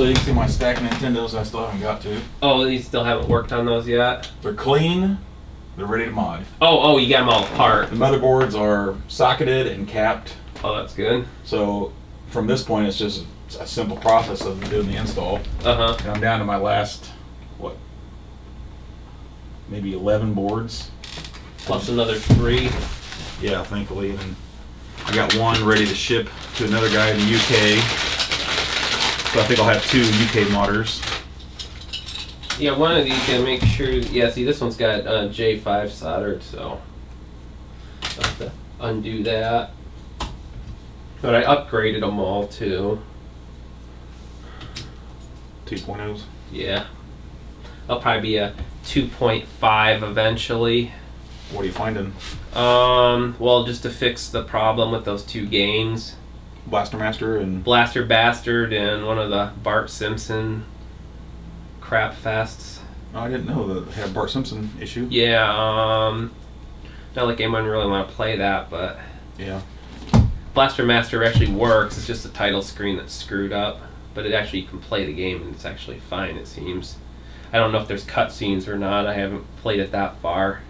So you can see my stack of Nintendos I still haven't got to. Oh, you still haven't worked on those yet? They're clean. They're ready to mod. Oh, oh, you got them all apart. The motherboards are socketed and capped. Oh, that's good. So from this point, it's just a simple process of doing the install. Uh huh. And I'm down to my last, what, maybe 11 boards. Plus another three. Yeah, thankfully. And I got one ready to ship to another guy in the UK. So I think I'll have two UK modders. Yeah, one of these gotta make sure. Yeah, see, this one's got uh, J5 soldered, so I'll have to undo that. But I upgraded them all to 2.0s. Yeah, I'll probably be a 2.5 eventually. What are you finding? Um, well, just to fix the problem with those two games, Blaster Master and Blaster Bastard and one of the Bart Simpson crap fests. oh, I didn't know that they had a Bart Simpson issue. Yeah, um, not like anyone really want to play that, but Yeah. Blaster Master actually works. It's just the title screen that's screwed up, but it actually you can play the game and it's actually fine. It seems. I don't know if there's cutscenes or not. I haven't played it that far.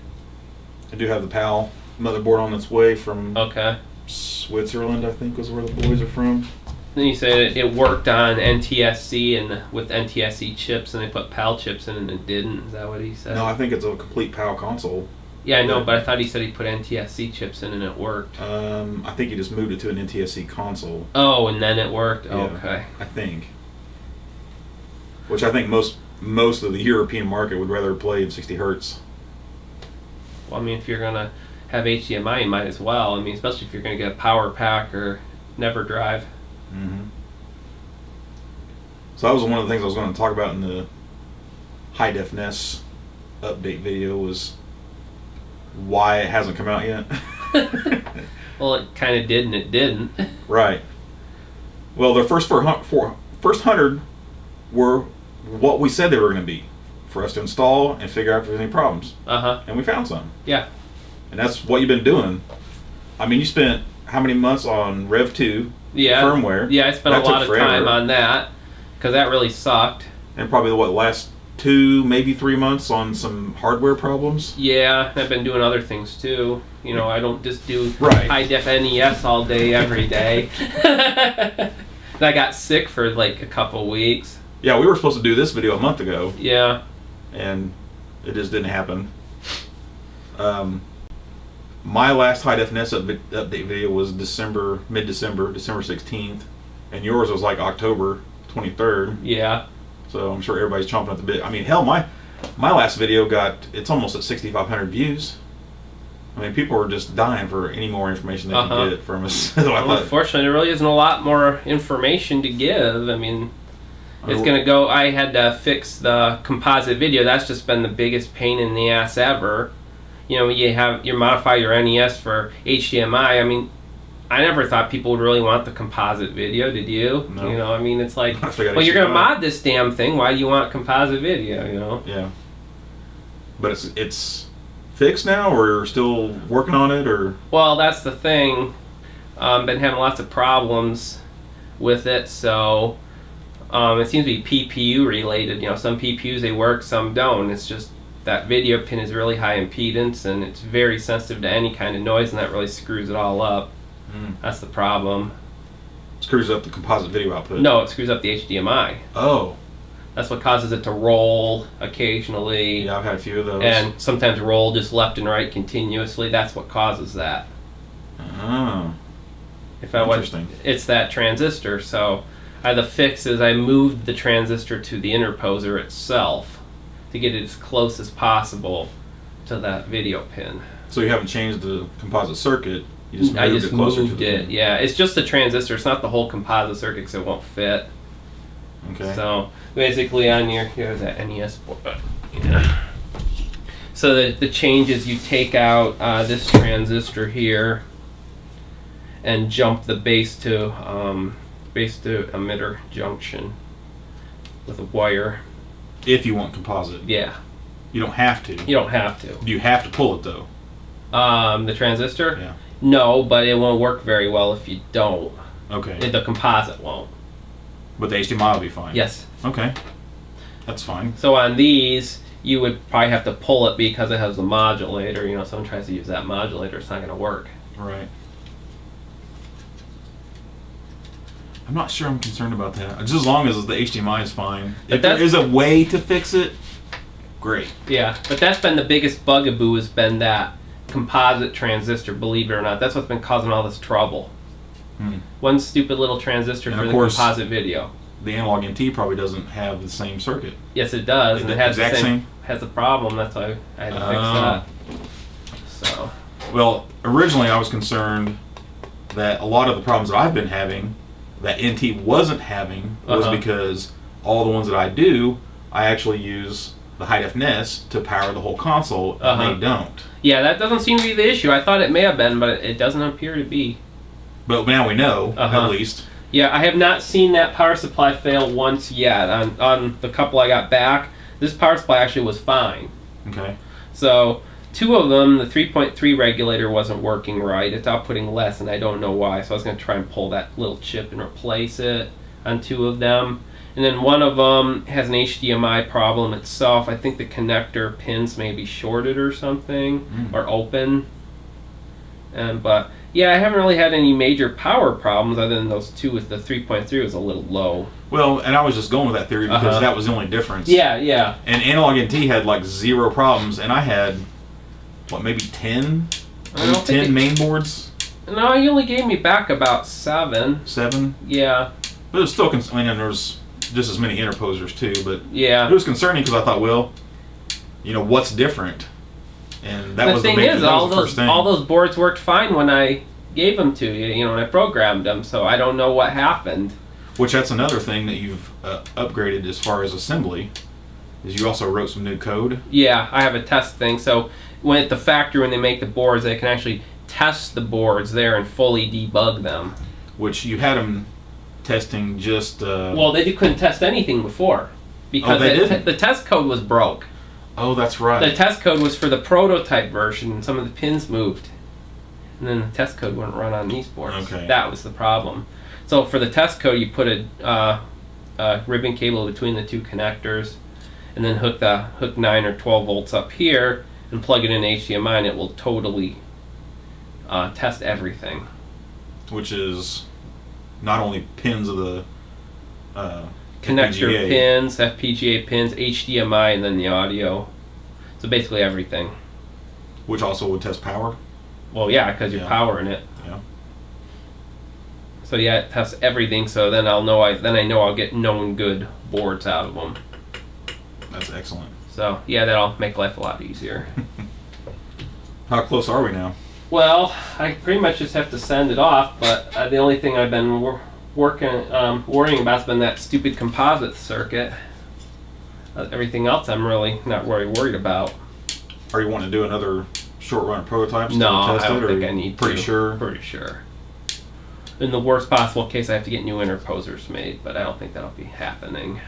I do have the PAL motherboard on its way from Okay. Switzerland, I think was where the boys are from. Then you said it, it worked on NTSC and with NTSC chips, and they put PAL chips in, and it didn't. Is that what he said? No, I think it's a complete PAL console. yeah, I know, but I thought he said he put NTSC chips in and it worked. Um, I think he just moved it to an NTSC console. Oh, and then it worked. Yeah. Okay. I think. Which I think most most of the European market would rather play in 60 hertz. Well, I mean, if you're gonna have HDMI, you might as well. I mean, especially if you're gonna get a PowerPak or Never Drive. Mm-hmm. So that was one of the things I was going to talk about in the Hi-Def NES update video was why it hasn't come out yet. Well, it kind of did and it didn't. right. Well, their first four, four, first hundred were what we said they were going to be for us to install and figure out if there's any problems, Uh huh. and we found some. Yeah. And that's what you've been doing. I mean, you spent how many months on Rev two Yeah. firmware? Yeah, I spent That a lot of forever. time on that because that really sucked. and probably what last two, maybe three months on some hardware problems. Yeah, I've been doing other things too. You know, I don't just do Right. high def NES all day every day. and I got sick for like a couple weeks. Yeah, we were supposed to do this video a month ago, Yeah. and it just didn't happen. Um, my last high def NES up- update video was December, mid December, December sixteenth, and yours was like October twenty third. Yeah. So I'm sure everybody's chomping at the bit. I mean, hell, my my last video got it's almost at sixty five hundred views. I mean, people were just dying for any more information they Uh-huh. could get from us. so Well, thought, unfortunately, there really isn't a lot more information to give. I mean, it's gonna go. I had to fix the composite video. That's just been the biggest pain in the ass ever. You know, you have you modify your NES for HDMI. I mean, I never thought people would really want the composite video. Did you? No. You know, I mean, it's like, well, you're gonna mod this damn thing. Why do you want composite video? You know? Yeah. But it's it's fixed now, or you're still working on it, or Well, that's the thing. Um, been having lots of problems with it, so um, it seems to be PPU related. You know, some PPUs they work, some don't. It's just that video pin is really high impedance and it's very sensitive to any kind of noise, and that really screws it all up. Mm. That's the problem. screws up the composite video output. No, it screws up the HDMI. Oh, That's what causes it to roll occasionally, yeah, I've had a few of those. and sometimes roll just left and right continuously. That's what causes that. oh, If I Interesting. it's that transistor. So, uh, the fix is I moved the transistor to the interposer itself to get it as close as possible to that video pin. so you haven't changed the composite circuit. You just moved I just it closer moved to the it. Yeah, it's just the transistor. It's not the whole composite circuit because it won't fit. Okay. So basically, on your here's that NES board. Yeah. So the the change is you take out uh, this transistor here and jump the base to um, base to emitter junction with a wire. If you want composite, Yeah, you don't have to. you don't have to. Do you have to pull it though? Um, the transistor? Yeah. No, but it won't work very well if you don't. Okay. The composite won't. But the HDMI will be fine. Yes. Okay. That's fine. So on these, you would probably have to pull it because it has a modulator. You know, someone tries to use that modulator, it's not going to work. Right. I'm not sure I'm concerned about that. Just as long as the HDMI is fine. But if there is a way to fix it, great. Yeah, but that's been the biggest bugaboo has been that composite transistor. Believe it or not, that's what's been causing all this trouble. Hmm. One stupid little transistor And for the course- composite video. The analog NT probably doesn't have the same circuit. Yes, it does, it it has the exact same, same? has a problem. That's why I had to fix Oh. that. So Well, originally I was concerned that a lot of the problems that I've been having that NT wasn't having was Uh-huh. because all the ones that I do, I actually use the high def NES to power the whole console, Uh-huh. they don't. yeah, that doesn't seem to be the issue. I thought it may have been, but it doesn't appear to be. But now we know, Uh-huh. at least. Yeah, I have not seen that power supply fail once yet. On on the couple I got back, this power supply actually was fine. Okay. So two of them, the 3.3 regulator wasn't working right. It's outputting less, and I don't know why. So I was going to try and pull that little chip and replace it on two of them. And then one of them has an HDMI problem itself. I think the connector pins may be shorted or something, Mm. or open. And but yeah, I haven't really had any major power problems other than those two with the 3.3 was a little low. Well, and I was just going with that theory because Uh-huh. that was the only difference. Yeah, yeah. And analog NT had like zero problems, and I had what maybe ten, maybe ten it- main boards, No, he only gave me back about seven. seven. Yeah, But it was still. Cons- I mean, and there was just as many interposers too, but yeah, it was concerning because I thought, well, you know, what's different? And that the was thing the, major, is, all those thing. all those boards worked fine when I gave them to you. You know, when I programmed them. So I don't know what happened. Which that's another thing that you've uh, upgraded as far as assembly. Is you also wrote some new code. Yeah, I have a test thing. So when at the factory when they make the boards, they can actually test the boards there and fully debug them. Which you had them testing just. Uh, Well, they couldn't test anything before because they it- the test code was broke. oh, that's right. The test code was for the prototype version, and some of the pins moved. And then the test code wouldn't run on these boards. Okay. That was the problem. So for the test code, you put a, uh, a ribbon cable between the two connectors, and then hook the hook 9 or 12 volts up here, and plug it in HDMI, and it will totally uh, test everything. which is not only pins of the uh, Connector FPGA, pins, FPGA pins, HDMI, and then the audio. So basically everything. which also would test power. Well, yeah, because you're Yeah. powering it. Yeah. So yeah, it tests everything. So then I'll know. I then I know I'll get known good boards out of them. That's excellent. So yeah, that'll make life a lot easier. How close are we now? well, I pretty much just have to send it off. But uh, the only thing I've been wor- working, um, worrying about's been that stupid composite circuit. Uh, everything else, I'm really not very worried about. Are you wanting to do another short run of prototypes? No, I don't it, think I need Pretty to. sure. Pretty sure. In the worst possible case, I have to get new interposers made, but I don't think that'll be happening.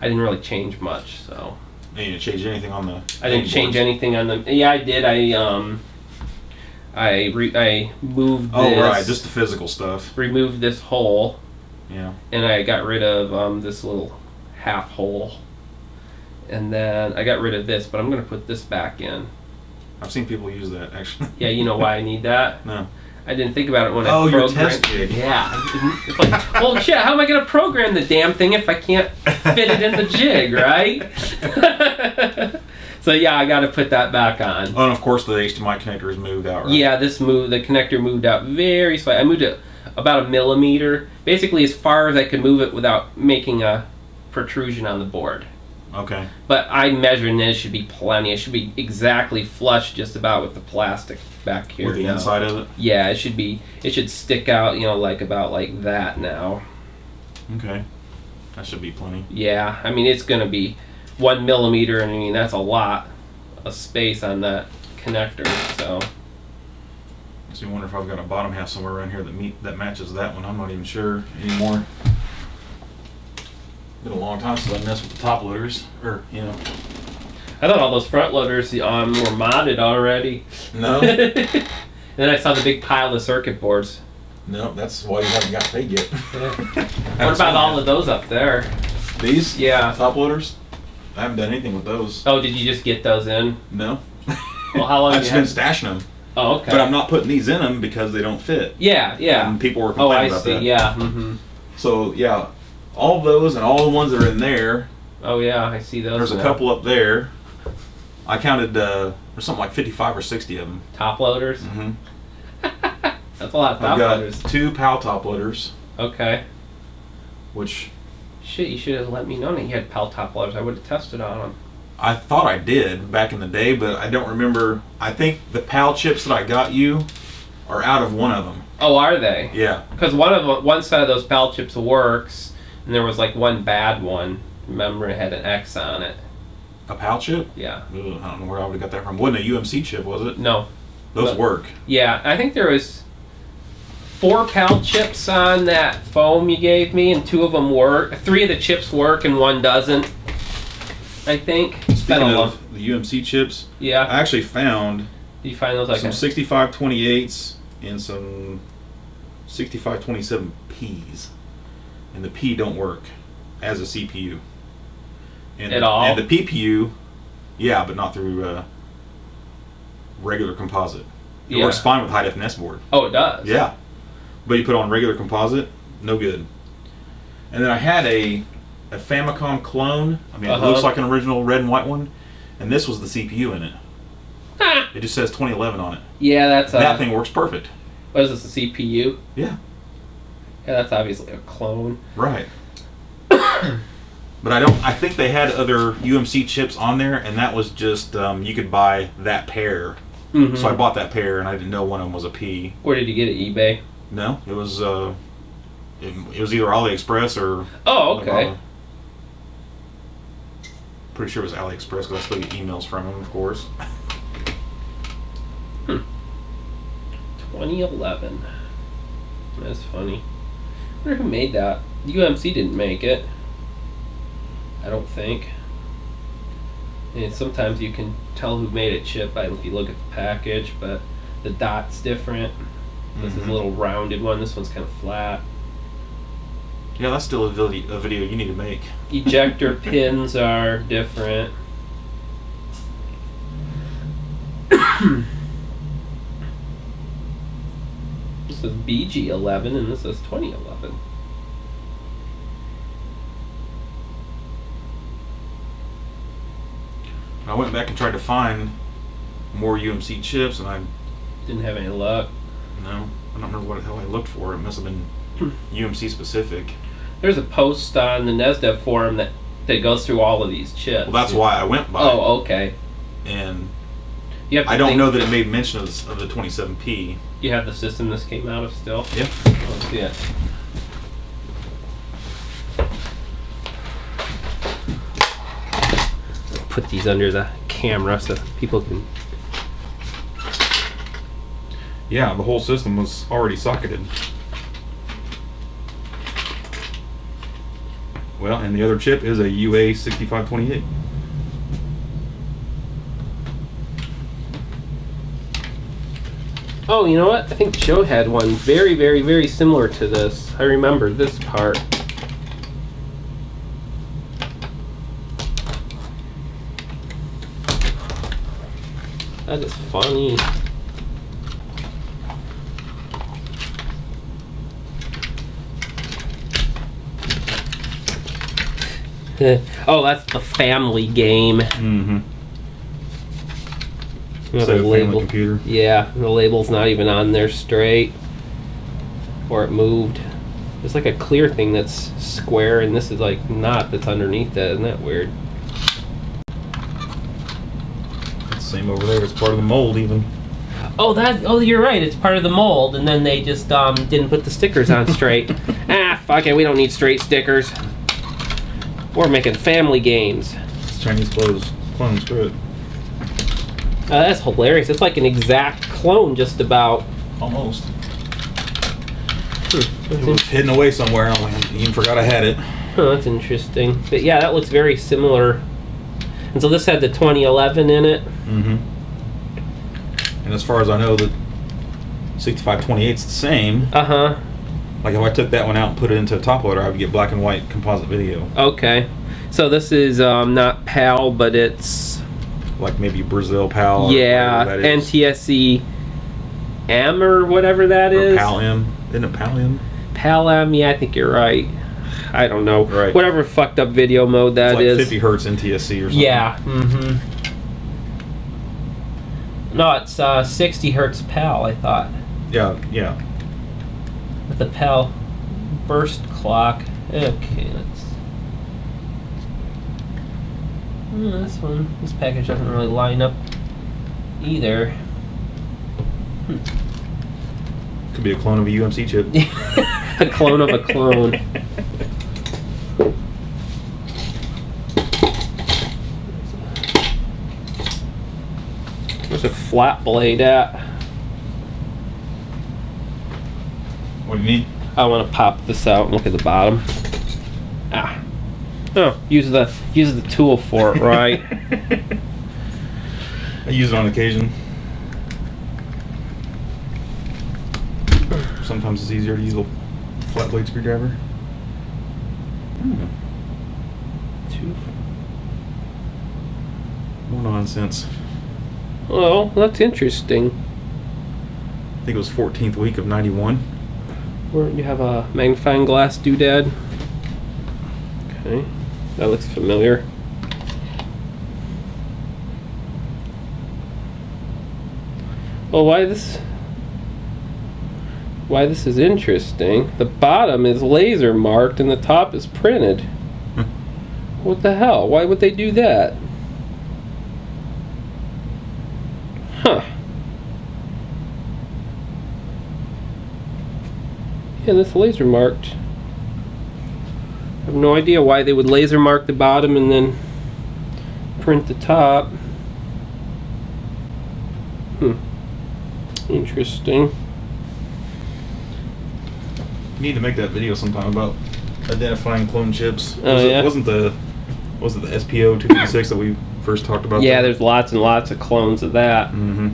I didn't really change much, so You didn't change anything on the. I didn't change boards? anything on the. Yeah, I did. I um, I re, I moved. Oh right, just the physical stuff. removed this hole, Yeah. and I got rid of um this little half hole, and then I got rid of this, but I'm gonna put this back in. I've seen people use that actually. Yeah, you know why I need that? No. I didn't think about it when I oh, programmed. Oh, your test jig. Yeah. It's like, well, shit, how am I going to program the damn thing if I can't fit it in the jig, right? so, yeah, I got to put that back on. Oh, and of course the HDMI connector is moved out. Right? Yeah, this move, the connector moved out very slightly. I moved it about a millimeter, basically as far as I could move it without making a protrusion on the board. Okay. But I measured and it should be plenty. It should be exactly flush just about with the plastic back here. With the now. inside of it. Yeah, it should be. It should stick out, you know, like about like that now. Okay. That should be plenty. Yeah, I mean it's gonna be one millimeter, and I mean that's a lot of space on that connector. So So you wonder if I've got a bottom half somewhere around here that meet that matches that one. I'm not even sure anymore. Been a long time since I messed with the top loaders, or you know. I thought all those front loaders um, were modded already. No. and then I saw the big pile of circuit boards. No, that's why you haven't got paid yet. What about all of those up there? these? Yeah. Top loaders? I haven't done anything with those. Oh, did you just get those in? No. Well, how long I've you just been stashing them, Oh, okay. but I'm not putting these in them because they don't fit. yeah, yeah. And people were complaining Oh, I about see. that. Yeah. Mm -hmm. So yeah, all those and all the ones that are in there. Oh, yeah. I see those. There's a couple up there. I counted. Uh, there's something like 55 or 60 of them. top loaders. hmm That's a lot of top I've got loaders. two PAL top loaders, Okay. which Shit, you should have let me know that you had PAL top loaders. I would have tested on them. I thought I did back in the day, but I don't remember. I think the PAL chips that I got you are out of one of them. Oh, are they? Yeah. Because one of them, one side of those PAL chips works, and there was like one bad one. Remember, it had an X on it. A PAL chip? Yeah. Ugh, I don't know where I would have got that from. Wasn't a UMC chip, was it? No. Those But- work. Yeah, I think there was four PAL chips on that foam you gave me, and two of them work. Three of the chips work, and one doesn't. I think. Speaking of the UMC chips, Yeah. I actually found you find those like some a, 6528s and some 6527Ps. And the P don't work as a CPU. And At the, all? And the PPU, yeah, but not through uh, regular composite. It Yeah. works fine with Hi-Def NES board. Oh, it does. Yeah. But you put on regular composite, no good. And then I had a a Famicom clone. I mean, Uh-huh. it looks like an original red and white one. And this was the CPU in it. It just says 2011 on it. yeah, that's that thing works perfect. What is this? A CPU? Yeah. Yeah, that's obviously a clone. Right. but I don't. I think they had other UMC chips on there, and that was just um, you could buy that pair. Mm-hmm. So I bought that pair, and I didn't know one of them was a P. Where did you get it? eBay. No, it was. Uh, it, it was either AliExpress or. Oh, okay. Alibaba. Pretty sure it was AliExpress because I still get emails from them, of course. hmm. 2011. That's funny. I wonder who made that. UMC didn't make it. I don't think. And sometimes you can tell who made a chip by if you look at the package, but the dot's different. This is Mhm. a little rounded one. This one's kind of flat. Yeah, that's still a a video you need to make. Ejector pins are different. this is BG11 and this is 2011. I went back and tried to find more UMC chips, and I Didn't have any luck. no, I don't remember what the hell I looked for. It must have been hmm. UMC specific. There's a post on the NESDEV forum that, that goes through all of these chips. Well, that's why I went by. Oh, okay. and you have I don't know that it made mention of, of the 27P. You have the system this came out of still? Yep. Let's see it. Put these under the camera so people can. Yeah, the whole system was already socketed. Well, and the other chip is a UA6528. Oh, you know what? I think Joe had one very, very, very similar to this. I remember this part. That is funny. oh, that's the family game. Mm-hmm. You know, So label. computer. Yeah, the label's not even on there straight. Or it moved. It's like a clear thing that's square, and this is like not that's underneath that. Isn't that weird? Same over there. It's part of the mold, even. Oh, that. Oh, you're right. It's part of the mold, and then they just um, didn't put the stickers on straight. ah, fuck it. We don't need straight stickers. We're making family games. It's Chinese clothes. Clone, screw it. Uh, that's hilarious. It's like an exact clone, just about. Almost. Hmm, It was hidden away somewhere. and I even forgot I had it. Oh, that's interesting. But yeah, that looks very similar. And so this had the 2011 in it. Mm-hmm. And as far as I know, the 6528 is the same. Uh huh. Like if I took that one out and put it into a top loader, I would get black and white composite video. Okay. So this is um, not PAL, but it's Like maybe Brazil PAL. yeah whatever that is. NTSC M or whatever that Or is. PAL M. Isn't it PAL M? PAL M. Yeah, I think you're right. I don't know. Right. Whatever fucked up video mode that like is. 50 hertz NTSC or something. Yeah. Mm-hmm. No, it's uh, 60 hertz PAL. I thought Yeah, yeah. with the PAL burst clock. Okay, let's. Hmm, this one, this package doesn't really line up either. Could be a clone of a UMC chip. a clone of a clone. Where's a flat blade at? What do you need? I want to pop this out and look at the bottom. Ah. Oh, use the use the tool for it, right? I use it on occasion. Sometimes it's easier to use a flat blade screwdriver. Hmm, Two. more nonsense. Well, that's interesting. I think it was 14th week of 91. Where you have a magnifying glass doodad. Okay, that looks familiar. Well, why this? Why this is interesting? The bottom is laser marked and the top is printed. Hmm. What the hell? Why would they do that? Huh. Yeah, this laser marked. I have no idea why they would laser mark the bottom and then print the top. Hmm. Interesting. You need to make that video sometime about identifying clone chips. Oh, was it, yeah? Wasn't the was it the SP0256 that we first talked about? Yeah, there's lots and lots of clones of that. Mm-hmm.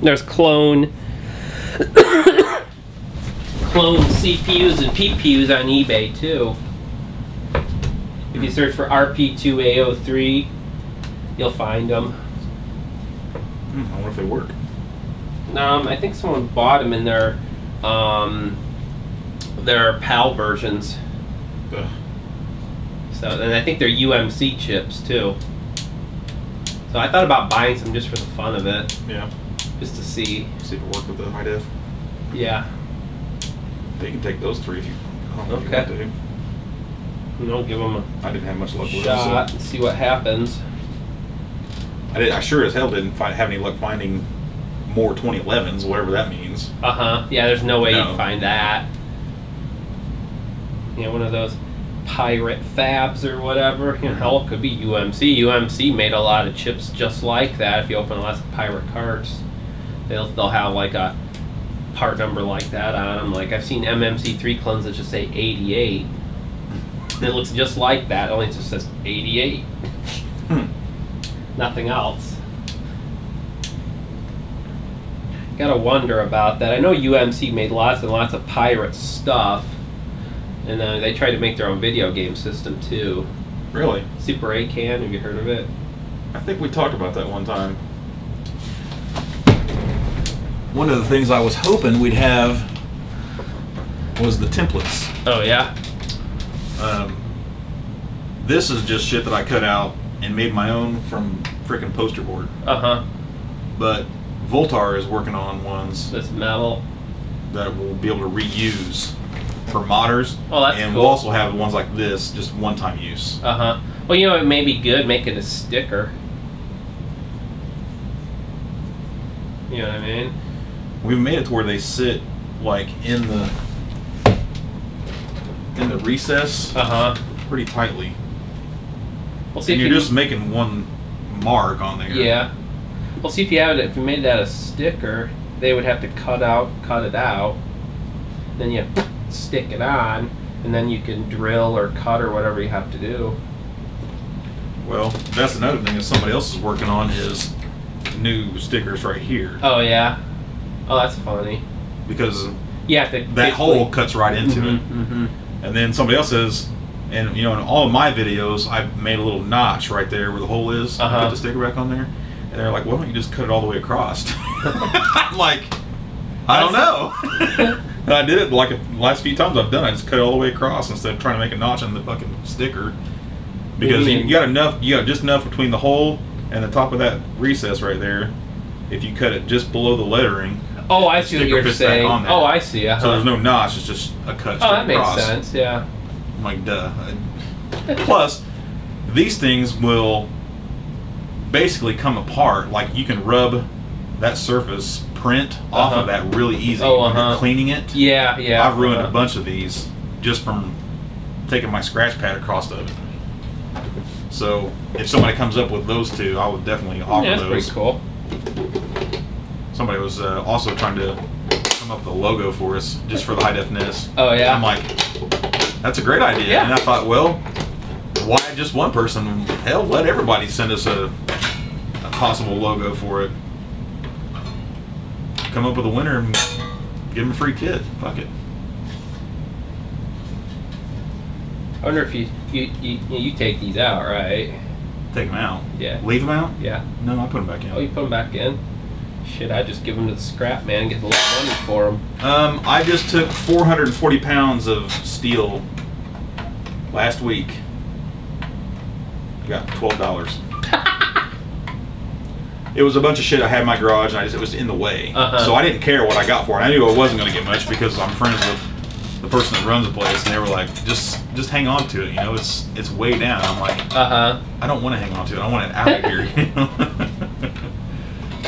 There's clone clone CPUs and PPUs on eBay too. If you search for RP2A03, you'll find them. Hmm, I wonder if they work. Um, I think someone bought them in their um, their PAL versions. Ugh. So, and I think they're UMC chips too. So I thought about buying some just for the fun of it, Yeah. just to see. See if it work with the high def. Yeah, They can take those three if you. I don't know if you Okay. want you know, give them to. I didn't have much a luck with shot them. and see what happens. I, did, I sure as hell didn't find, have any luck finding more 2011s, whatever that means. Uh huh. Yeah, there's no way No. you'd find that. You know, one of those pirate fabs or whatever. You know, hell, it could be UMC. UMC made a lot of chips just like that. If you open lots of pirate cards, they'll they'll have like a part number like that on them. Like I've seen MMC3 clones that just say 88. It looks just like that, only it just says 88. Hmm. Nothing else. Gotta wonder about that. I know UMC made lots and lots of pirate stuff, and uh, they tried to make their own video game system too. Really? Super A'Can. have you heard of it? I think we talked about that one time. One of the things I was hoping we'd have was the templates. Oh yeah. Um, this is just shit that I cut out and made my own from frickin' poster board. Uh huh. But Voltar is working on ones This metal. that we'll be able to reuse for modders. Oh, that's and cool. we'll also have ones like this, just one-time use. Uh huh. Well, you know, it may be good. making a sticker. You know what I mean? We've made it to where they sit like in the in the recess Uh huh. pretty tightly. We'll see And if you're you just making one mark on there. Yeah. Well, see if you have it. If you made that a sticker, they would have to cut out, cut it out. Then you stick it on, and then you can drill or cut or whatever you have to do. Well, that's another thing that somebody else is working on is new stickers right here. Oh yeah. Oh, that's funny. because to that hole cuts right into it. hmm And then somebody else says, and you know, in all of my videos, I've made a little notch right there where the hole is. I Uh-huh. put the sticker back on there, and they're like, "Why don't you just cut it all the way across?" I'm like, I don't know. And I did it like the last few times I've done. it, I just cut it all the way across instead of trying to make a notch on the fucking sticker. Because you, you got enough, you got just enough between the hole and the top of that recess right there. If you cut it just below the lettering, Oh, I see what you're saying. Oh, I see. Uh-huh. so there's no notch. It's just a cut. Oh, straight that makes across. sense. Yeah. I'm like, duh. Plus, these things will basically come apart. Like you can rub that surface print off Uh-huh. of that really easy. Oh, uh-huh. cleaning it. Yeah, yeah. I've ruined uh-huh. a bunch of these just from taking my scratch pad across of it. So if somebody comes up with those two, I would definitely offer Yeah, that's those. pretty cool. Somebody was uh, also trying to come up with a logo for us just for the Hi-Def NES. Oh, yeah? I'm like, that's a great idea. Yeah. And I thought, well, why just one person? Hell, let everybody send us a, a possible logo for it. Come up with a winner and give them a free kit. Fuck it. I wonder if you you, you you take these out, right? Take them out. Yeah. Leave them out? Yeah. No, I put them back in. Oh, you put them back in? Shit, I just give them to the scrap man and get a lot of money for them. Um, I just took 440 pounds of steel last week. Got twelve dollars. it was a bunch of shit I had in my garage, and I just it was in the way. Uh-huh. So I didn't care what I got for it. I knew I wasn't going to get much because I'm friends with the person that runs the place, and they were like, "Just, just hang on to it. You know, it's it's way down." I'm like, Uh huh. I don't want to hang on to it. I want it out of here. You know?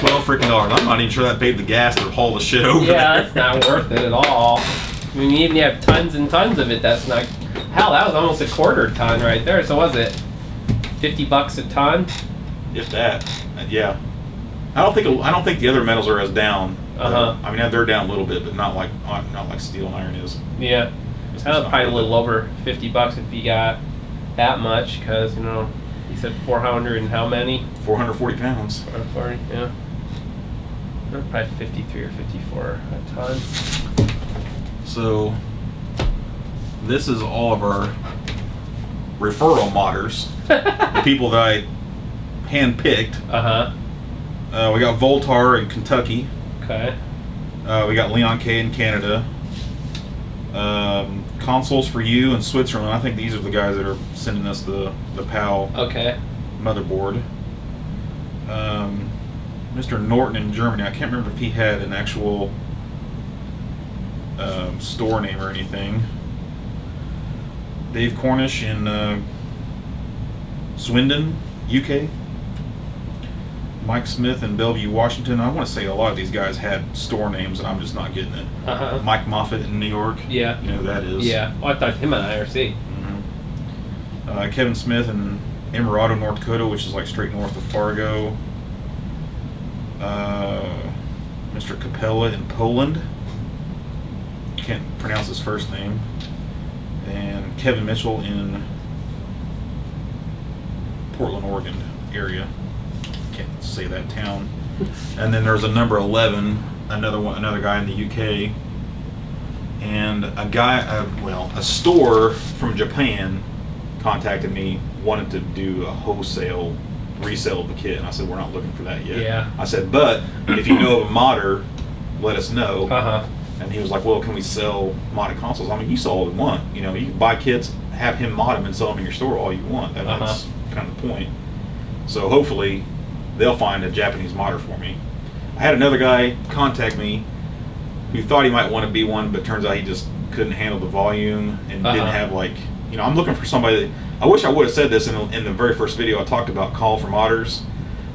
Twelve freaking dollars. I'm not even sure that paid the gas to haul the shit over Yeah, there. that's not worth it at all. I mean, even you have tons and tons of it, that's not. Hell, that was almost a quarter ton right there. So was it fifty bucks a ton? If that, uh, yeah. I don't think I don't think the other metals are as down. Uh-huh. I mean, they're down a little bit, but not like not like steel and iron is. Yeah. It's That was probably a little over fifty bucks if you got that much, because you know, you said four hundred and how many? 440 pounds. Or Forty, yeah. Probably fifty-three or fifty-four a ton. So this is all of our referral modders, the people that I handpicked. Uh huh. Uh, we got Voltar in Kentucky. Okay. Uh, we got Leon K in Canada. Um, consoles for you in Switzerland. I think these are the guys that are sending us the the PAL Okay. motherboard. Um, Mr. Norton in Germany. I can't remember if he had an actual um, store name or anything. Dave Cornish in uh, Swindon, UK. Mike Smith in Bellevue, Washington. I want to say a lot of these guys had store names, and I'm just not getting it. Uh huh. Mike Moffat in New York. Yeah. You know who that is. Yeah. Oh, I thought him on IRC. Mhm. Uh, Kevin Smith in Emerado, North Dakota, which is like straight north of Fargo. Uh, Mr. Capella in Poland. Can't pronounce his first name. And Kevin Mitchell in Portland, Oregon area. Can't say that town. And then there's a number 11, another one, another guy in the UK and a guy, uh, well, a store from Japan contacted me, wanted to do a wholesale resale of the kit, and I said we're not looking for that yet. Yeah. I said, but if you know of a modder, let us know. Uh huh. And he was like, well, can we sell modded consoles? I mean, you sell all we want. You know, you can buy kits, have him mod them, and sell them in your store all you want. That, That's Uh-huh. kind of the point. So hopefully, they'll find a Japanese modder for me. I had another guy contact me who thought he might want to be one, but turns out he just couldn't handle the volume and Uh-huh. didn't have like, you know, I'm looking for somebody. That, I wish I would have said this in the, in the very first video I talked about call from otters,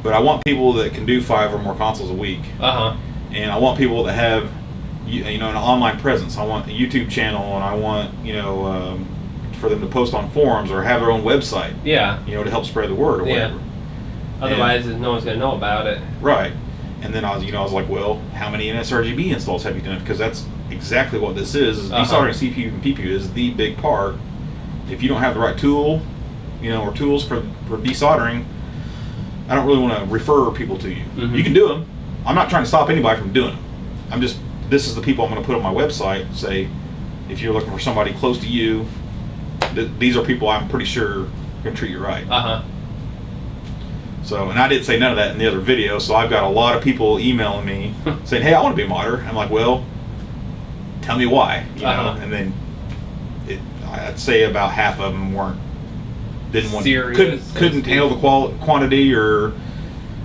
but I want people that can do five or more consoles a week Uh huh. and I want people that have you you know an online presence. I want a YouTube channel, and I want you know um, for them to post on forums or have their own website. Yeah. You know to help spread the word or whatever. Yeah. Otherwise, no one's gonna know about it. Right. And then I was you know I was like, well, how many NESRGB installs have you done? Because that's exactly what this is. is Uh-huh. Desoldering CPU and PPU is the big part. If you don't have the right tool, you know, or tools for for desoldering, I don't really want to refer people to you. Mhm. You can do them. I'm not trying to stop anybody from doing them. I'm just this is the people I'm going to put on my website. Say, if you're looking for somebody close to you, th- these are people I'm pretty sure can treat you right. Uh huh. So, and I didn't say none of that in the other video. So I've got a lot of people emailing me saying, "Hey, I want to be a modder." I'm like, "Well, tell me why," you know. Uh-huh. And then I'd say about half of them weren't didn't want Serious, couldn't so couldn't speak. handle the qual- quantity or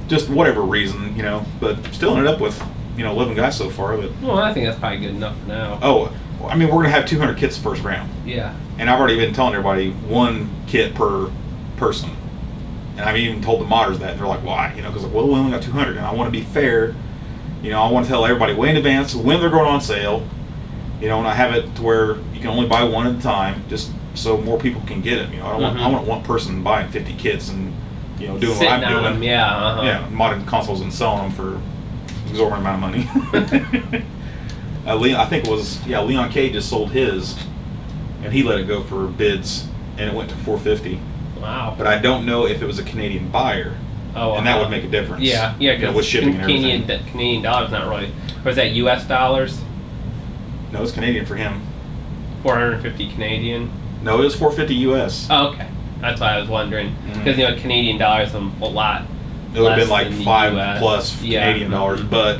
just whatever reason, you know. But still ended up with you know 11 guys so far. But Well, I think that's probably good enough for now. oh, I mean, we're gonna have 200 kits first round. Yeah. And I've already been telling everybody one kit per person. And I've even told the modders that, and they're like, why? You know, because, well, we only got 200, and I want to be fair. You know, I want to tell everybody way in advance when they're going on sale. You know, and I have it to where can only buy one at a time, just so more people can get it. You know, I don't want, I Mhm. want one person buying 50 kits and, you know, doing Sitting what I'm doing. them, yeah. Uh-huh. Yeah, modding consoles and selling them for exorbitant amount of money. uh, Leon, I think it was yeah. Leon K just sold his, and he let it go for bids, and it went to 450. Wow. But I don't know if it was a Canadian buyer, Oh, and that uh-huh. would make a difference. Yeah, yeah, you know, because with shipping and Canadian, everything. Canadian dollars not really. Or is that U.S. dollars? No, it's Canadian for him. 450 Canadian. No, it was 450 US. Oh, okay. That's why I was wondering. Because, you know, Canadian dollars are a lot. it would have been like five US. plus Yeah. Canadian dollars, Mhm. but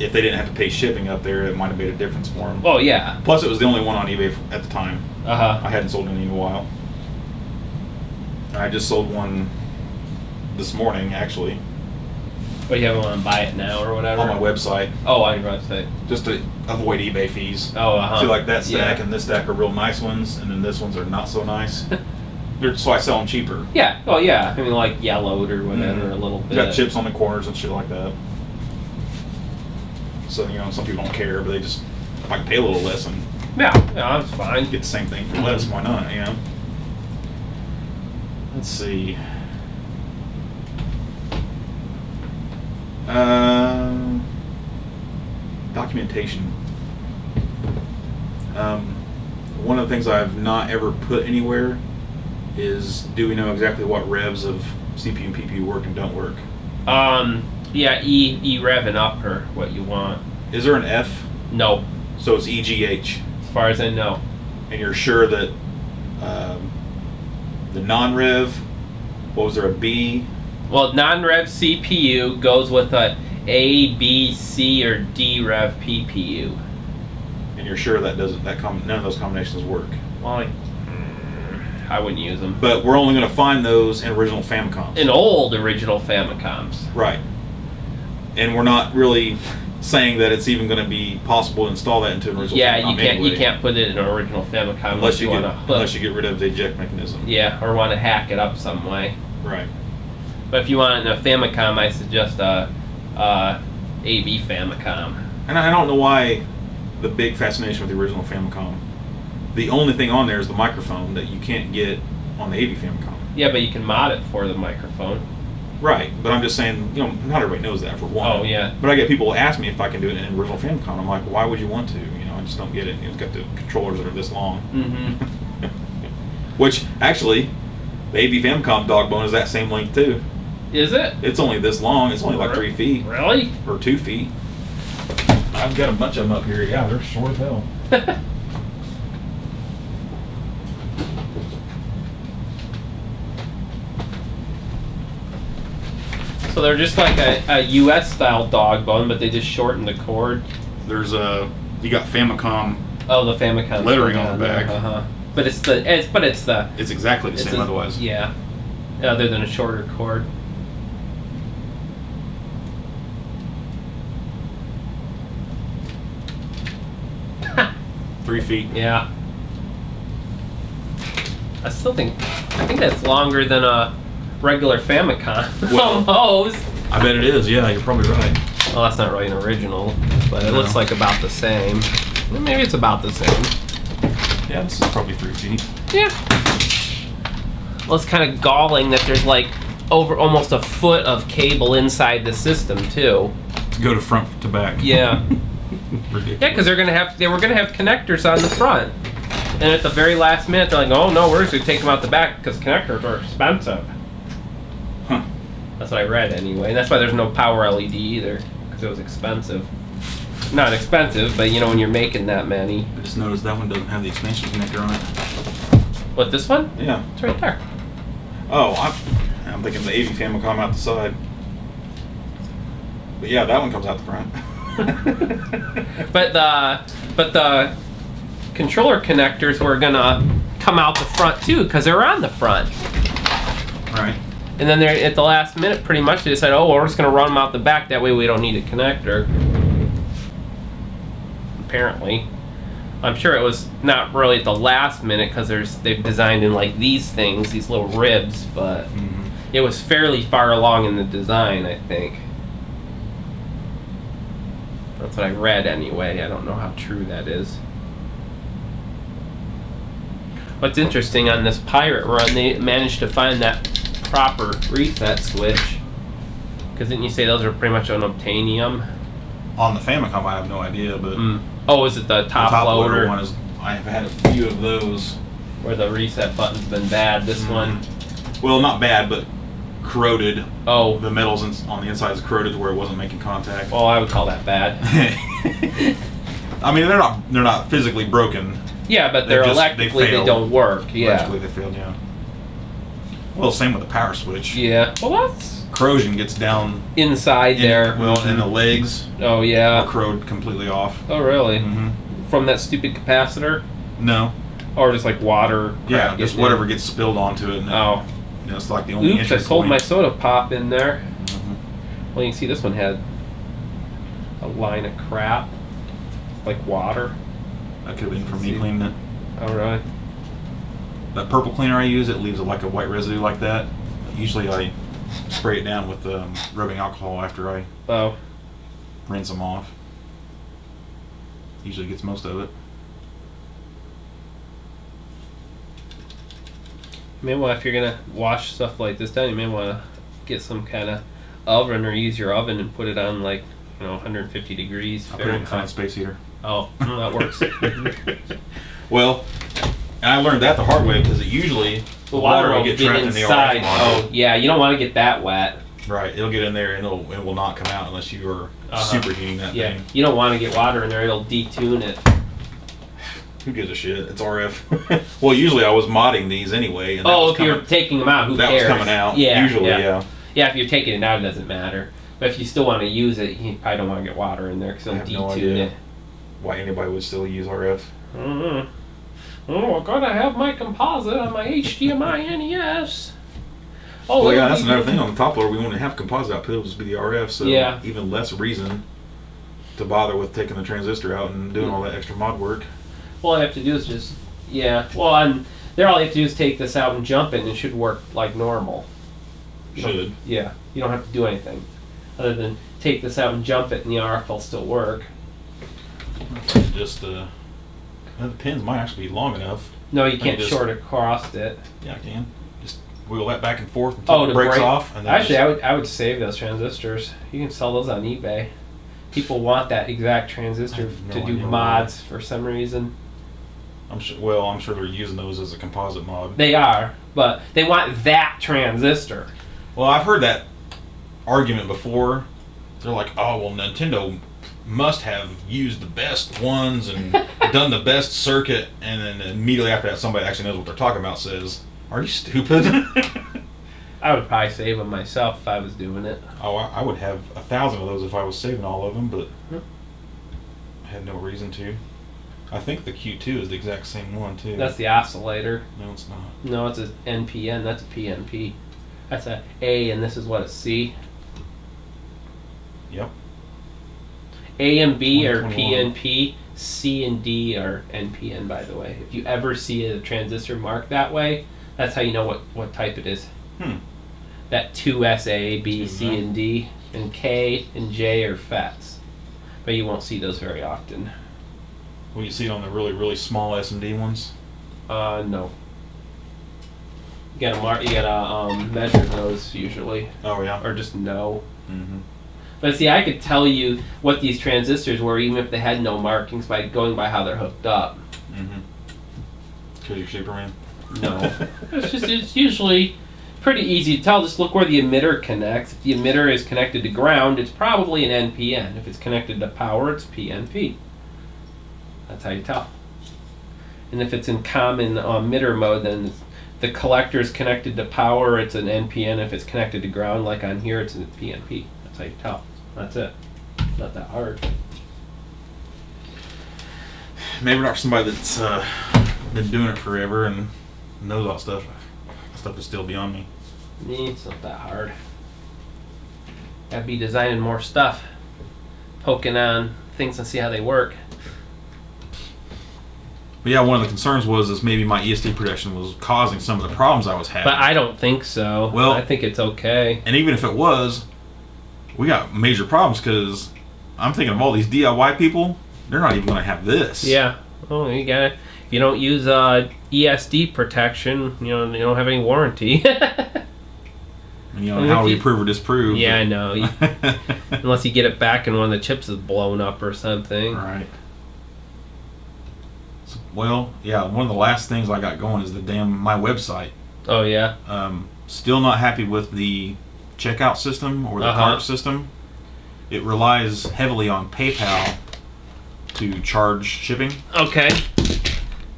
if they didn't have to pay shipping up there, it might have made a difference for them. Oh, yeah. Plus, it was the only one on eBay at the time. Uh huh. I hadn't sold any in a while. I just sold one this morning, actually, But you haven't want to buy it now or whatever? on my website, Oh, on your website. just to avoid eBay fees. Oh, uh huh. See, like that stack yeah. and this stack are real nice ones, and then this ones are not so nice. They're, so I sell them cheaper. Yeah. Oh, yeah. I mean, like yellowed or whatever, Mhm. a little bit. Got chips on the corners and shit like that. So you know, some people don't care, but they just if I can pay a little less and Yeah, yeah, that's fine. get the same thing for less, why not? You know. Let's see. Um, documentation. Um, one of the things I've not ever put anywhere is do we know exactly what revs of CPU and PPU work and don't work? Um, yeah, E E rev and up or what you want. Is there an F? No, So it's EGH, as far as I know. and you're sure that um, the non-rev, what was there a B? Well, non-rev CPU goes with a A, B, C, or D rev PPU. And you're sure that doesn't that com- none of those combinations work. Well, I, I wouldn't use them. But we're only going to find those in original Famicoms. In old original Famicoms. right. And we're not really saying that it's even going to be possible to install that into an original Yeah, Famicom you can't anyway, you can't put it in an original Famicom unless you get want to unless you get rid of the eject mechanism. yeah, or want to hack it up some way. Right. But if you want a Famicom, I suggest a, a AV Famicom. And I don't know why the big fascination with the original Famicom. The only thing on there is the microphone that you can't get on the AV Famicom. Yeah, but you can mod it for the microphone. Right, but I'm just saying, you know, not everybody knows that for one. Oh, yeah. But I get people ask me if I can do it in an original Famicom. I'm like, why would you want to? You know, I just don't get it. It's got the controllers that are this long. Mm-hmm. Which actually, the AV Famicom dog bone is that same length too. Is it? It's only this long. It's only like three feet Really? or two feet. I've got a bunch of them up here. Yeah, they're short as hell. so they're just like a, a US style dog bone, but they just shorten the cord. There's a you got Famicom. Oh, the Famicom Lettering on the back. Uh huh. But it's the it's but it's the It's exactly the same a- otherwise. Yeah. Other than a shorter cord. Three feet. Yeah. I still think I think that's longer than a regular Famicom. Well- Almost. I bet it is. Yeah, you're probably right. Well, that's not really an original, but it No. looks like about the same. Maybe it's about the same. Yeah, this is probably three feet. Yeah. Well, it's kind of galling that there's like over almost a foot of cable inside the system too. Go to front to back. Yeah. Ridiculous. Yeah, because they're gonna have they were gonna have connectors on the front, and at the very last minute they're like, oh no, we're just gonna take them out the back because connectors are expensive. Huh. That's what I read anyway. And that's why there's no power LED either because it was expensive. not expensive, but you know when you're making that many. I just noticed that one doesn't have the expansion connector on it. What this one? Yeah. It's right there. Oh, I'm, I'm thinking the AV Famicom out the side. But yeah, that one comes out the front. But the but the controller connectors were gonna come out the front too because they're on the front. right. And then they're at the last minute, pretty much they decided, oh, well, we're just gonna run them out the back. That way we don't need a connector. Apparently, I'm sure it was not really at the last minute because there's they've designed in like these things, these little ribs, but hmm it was fairly far along in the design, I think. That's what I read anyway. I don't know how true that is. What's interesting on this pirate run, they managed to find that proper reset switch. Because didn't you say those are pretty much unobtainium? On the Famicom, I have no idea, but Mm. Oh, is it the the top, top loader, loader one is. I have had a few of those. where the reset button's been bad? This Mhm. one, Well, not bad, but corroded. oh, The metals in, on the inside is corroded to where it wasn't making contact. well, I would call that bad. I mean, they're not they're not physically broken. Yeah, but They're they're just- electrically they, failed. don't work. Yeah. Electrically, they failed. Yeah. Well, same with the power switch. Yeah. Well, that's Corrosion gets down inside in, there. Well, in the legs, Oh yeah. corrode completely off. Oh really? hmm From that stupid capacitor, No. or just like water? Yeah, just whatever in? gets spilled onto it. And Oh. You know, it's like the only Oops! I sold point. my soda pop in there. Mhm. Well, you can see this one had a line of crap, like water. That could have been from me cleaning it. Oh really? That purple cleaner I use, it leaves like a white residue like that. Usually I spray it down with um, rubbing alcohol after I Oh. rinse them off. Usually gets most of it. May want if you're gonna wash stuff like this down, you may want to get some kind of oven or use your oven and put it on like you know 150 degrees I'll put it in a space heater. Oh, well, that works. Well, and I learned that the hard way because it usually The water will get trapped in the inside. Oh, yeah, you don't want to get that wet. Right, it'll get in there and it'll, it will not come out unless you are Uh-huh. superheating that Yeah, thing. you don't want to get water in there; it'll detune it. Who gives a shit? It's RF. well, usually I was modding these anyway. And Oh, if you're taking them out, who that cares? was coming out. Yeah, usually, yeah. yeah. Yeah, if you're taking it out, it doesn't matter. But if you still want to use it, you probably don't want to get water in there because I it'll have no detune it. Why anybody would still use RF? Mm-hmm. Oh, I gotta have my composite on my HDMI NES. Oh, well, yeah, that's another thing on the top loader. We want to have composite output, it'll just be the RF. So Yeah. even less reason to bother with taking the transistor out and doing all that extra mod work. All I have to do is just, yeah. Well, and there all you have to do is take this out and jump it, and it should work like normal. Should. Yeah, you don't have to do anything other than take this out and jump it, and the RF will still work. Just uh, the pins might actually be long enough. No, you can't just- short across it. Yeah, I can. Just wiggle that back and forth until Oh, it breaks break- off. And then Actually, I would I would save those transistors. You can sell those on eBay. People want that exact transistor no to do mods for some reason. I'm sure. Well, I'm sure they're using those as a composite mod. They are, but they want that transistor. Well, I've heard that argument before. They're like, oh, well, Nintendo must have used the best ones and done the best circuit, and then immediately after that, somebody actually knows what they're talking about says, "Are you stupid?" I would probably save them myself if I was doing it. oh, I, I would have a thousand of those if I was saving all of them, but Hmm. I had no reason to. I think the Q2 is the exact same one too. That's the oscillator. no, it's not. No, it's a NPN. That's a PNP. That's a A, and this is what a C. Yep. A and B are PNP. C and D are NPN. By the way, if you ever see a transistor marked that way, that's how you know what what type it is. Hmm. That two S A B C and D and K and J are FETs, but you won't see those very often. Well, you see it on the really, really small S and D ones. Uh, no. You gotta mark. You gotta um, measure those usually, Oh yeah. or just know. Mm-hmm. But see, I could tell you what these transistors were even if they had no markings by going by how they're hooked up. Mm-hmm. Cause you're Superman. No, it's just it's usually pretty easy to tell. Just look where the emitter connects. If the emitter is connected to ground, it's probably an NPN. If it's connected to power, it's PNP. That's how you tell. And if it's in common uh, emitter mode, then the collector is connected to power, it's an NPN. If it's connected to ground, like on here, it's a PNP. That's how you tell. That's it. Not that hard. Maybe not for somebody that's uh, been doing it forever and knows all stuff. Stuff is still beyond me. Me, it's not that hard. I'd be designing more stuff, poking on things and see how they work. But yeah, one of the concerns was is maybe my ESD protection was causing some of the problems I was having. But I don't think so. Well- I think it's okay. and even if it was, we got major problems because I'm thinking of all these DIY people. They're not even going to have this. Yeah. Oh, you got it. If you don't use uh, ESD protection, you know, you don't have any warranty. And, you know, And how if do we you- prove or disprove? yeah, I know. Unless you get it back and one of the chips is blown up or something. Right. Well, yeah, one of the last things I got going is the damn my website. Oh yeah. Um, still not happy with the checkout system or the Uh-huh. cart system. It relies heavily on PayPal to charge shipping. Okay.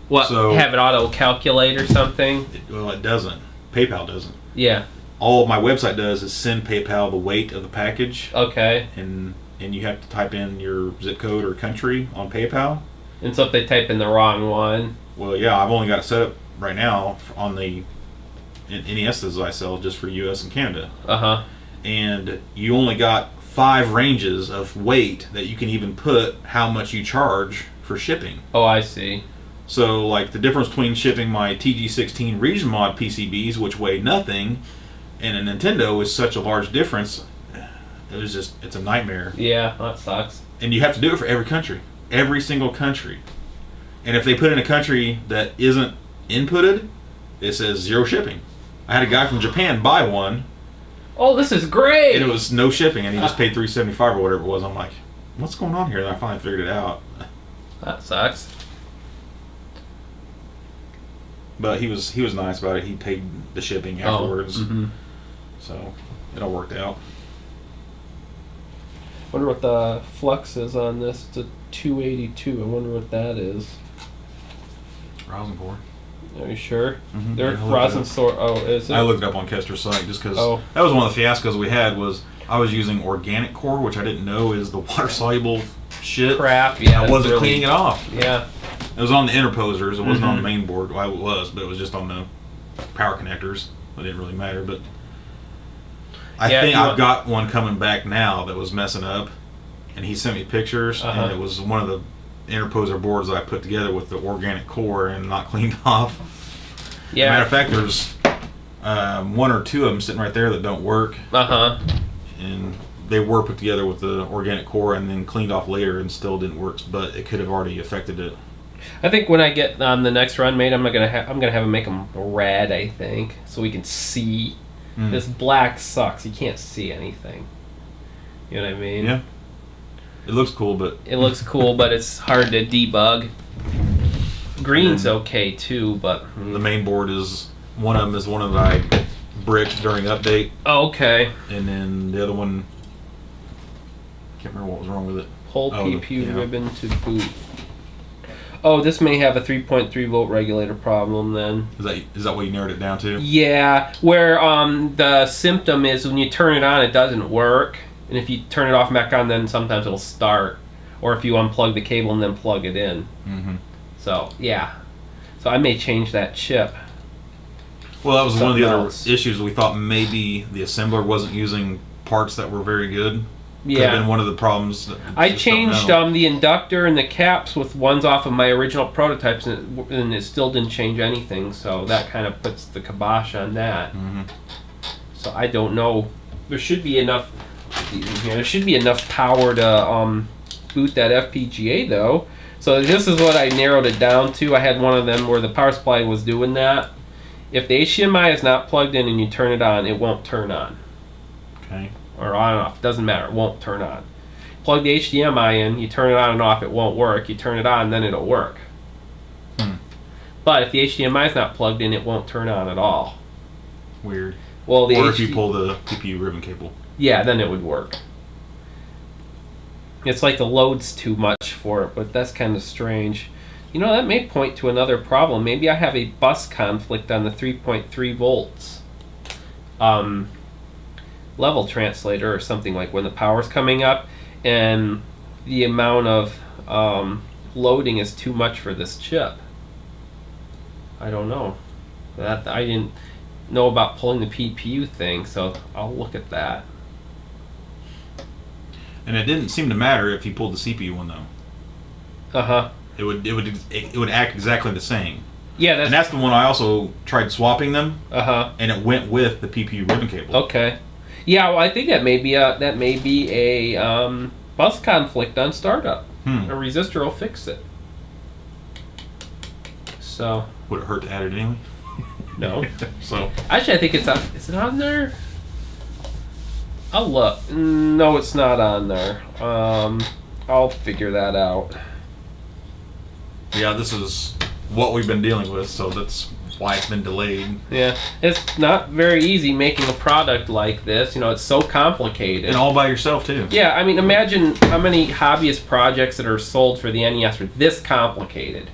What? So- have it auto calculate or something? It, well, it doesn't. PayPal doesn't. Yeah. All my website does is send PayPal the weight of the package, Okay. and and you have to type in your zip code or country on PayPal. And so if they type in the wrong one, Well, yeah, I've only got it set up right now on the NESs I sell just for U.S. and Canada, uh huh. and you only got five ranges of weight that you can even put how much you charge for shipping. Oh, I see. So, like the difference between shipping my TG16 Region Mod PCBs, which weigh nothing, and a Nintendo is such a large difference. It was just, it's a nightmare. Yeah, that sucks. And you have to do it for every country, every single country. And if they put in a country that isn't inputted, it says zero shipping. I had a guy from Japan buy one, Oh, this is great. and it was no shipping, and he just paid 375 or whatever it was. I'm like, what's going on here? And I finally figured it out. that sucks. But he was he was nice about it. He paid the shipping afterwards, Oh, mhm. so it all worked out. Wonder what the flux is on this. It's a 282. I wonder what that is. Rosin core. Are you sure? Mhm. They're Yeah, rosin. Oh, is it? I looked it up on Kester's site just because Oh. that was one of the fiascos we had was I was using organic core, which I didn't know is the water soluble shit. crap. Yeah. I wasn't really- cleaning it off. Yeah. It was on the interposers. It wasn't on the Mhm. main board. Well, it was, but it was just on the power connectors. It didn't really matter. But I Yeah, think I've got one coming back now that was messing up, and he sent me pictures, Uh-huh. and it was one of the interposer boards that I put together with the organic core and not cleaned off. Yeah. Matter of fact, there's um, one or two of them sitting right there that don't work, Uh huh. and they were put together with the organic core and then cleaned off later and still didn't work. But it could have already affected it. I think when I get um, the next run made, I'm gonna ha- I'm gonna have him make them red. I think so we can see. Mm. This black sucks. You can't see anything. You know what I mean? Yeah. It looks cool, but It looks cool, but it's hard to debug. Green's okay too, but the main board is one of them is one of I bricked during update, Oh, okay. and then the other one can't remember what was wrong with it. Whole Oh, PPU yeah. ribbon to boot. Oh, this may have a 3.3 volt regulator problem then. Is that is that what you narrowed it down to? Yeah, where um, the symptom is when you turn it on, it doesn't work, and if you turn it off and back on, then sometimes it'll start. Or if you unplug the cable and then plug it in. Mm-hmm. So yeah, so I may change that chip. Well, that was one of the Something other issues. We thought maybe the assembler wasn't using parts that were very good. Could have been one of the problems. That I changed um, the inductor and the caps with ones off of my original prototypes, and it, and it still didn't change anything. So that kind of puts the kibosh on that. Mm -hmm. So I don't know. There should be enough. You know, there should be enough power to um, boot that FPGA though. So this is what I narrowed it down to. I had one of them where the power supply was doing that. If the HDMI is not plugged in and you turn it on, it won't turn on Okay. or on and off. Doesn't matter. It won't turn on. Plug the HDMI in. You turn it on and off. It won't work. You turn it on, then it'll work. Hmm. But if the HDMI is not plugged in, it won't turn on at all. Weird. Well, the or if you pull the CPU ribbon cable. Yeah, then it would work. It's like the load's too much for it, but that's kind of strange. You know, that may point to another problem. Maybe I have a bus conflict on the 3.3 volts um, level translator or something like when the power's coming up and the amount of um, loading is too much for this chip. I don't know. That I didn't know about pulling the PPU thing, so I'll look at that. And it didn't seem to matter if you pulled the CPU one though. Uh huh. It would it would it would act exactly the same. Yeah, And that's that's the one I also tried swapping them, uh huh. and it went with the PPU ribbon cable. Okay. Yeah, well, I think that may be a that may be a um, bus conflict on startup. Hmm. A resistor will fix it. So Would it hurt to add it anyway? no. So Actually, I think it's on. Is it on there? I'll look. No, it's not on there. Um, I'll figure that out. yeah, this is what we've been dealing with, so that's why it's been delayed. Yeah, it's not very easy making a product like this. You know, it's so complicated. And all by yourself too. Yeah, I mean, imagine how many hobbyist projects that are sold for the NES are this complicated.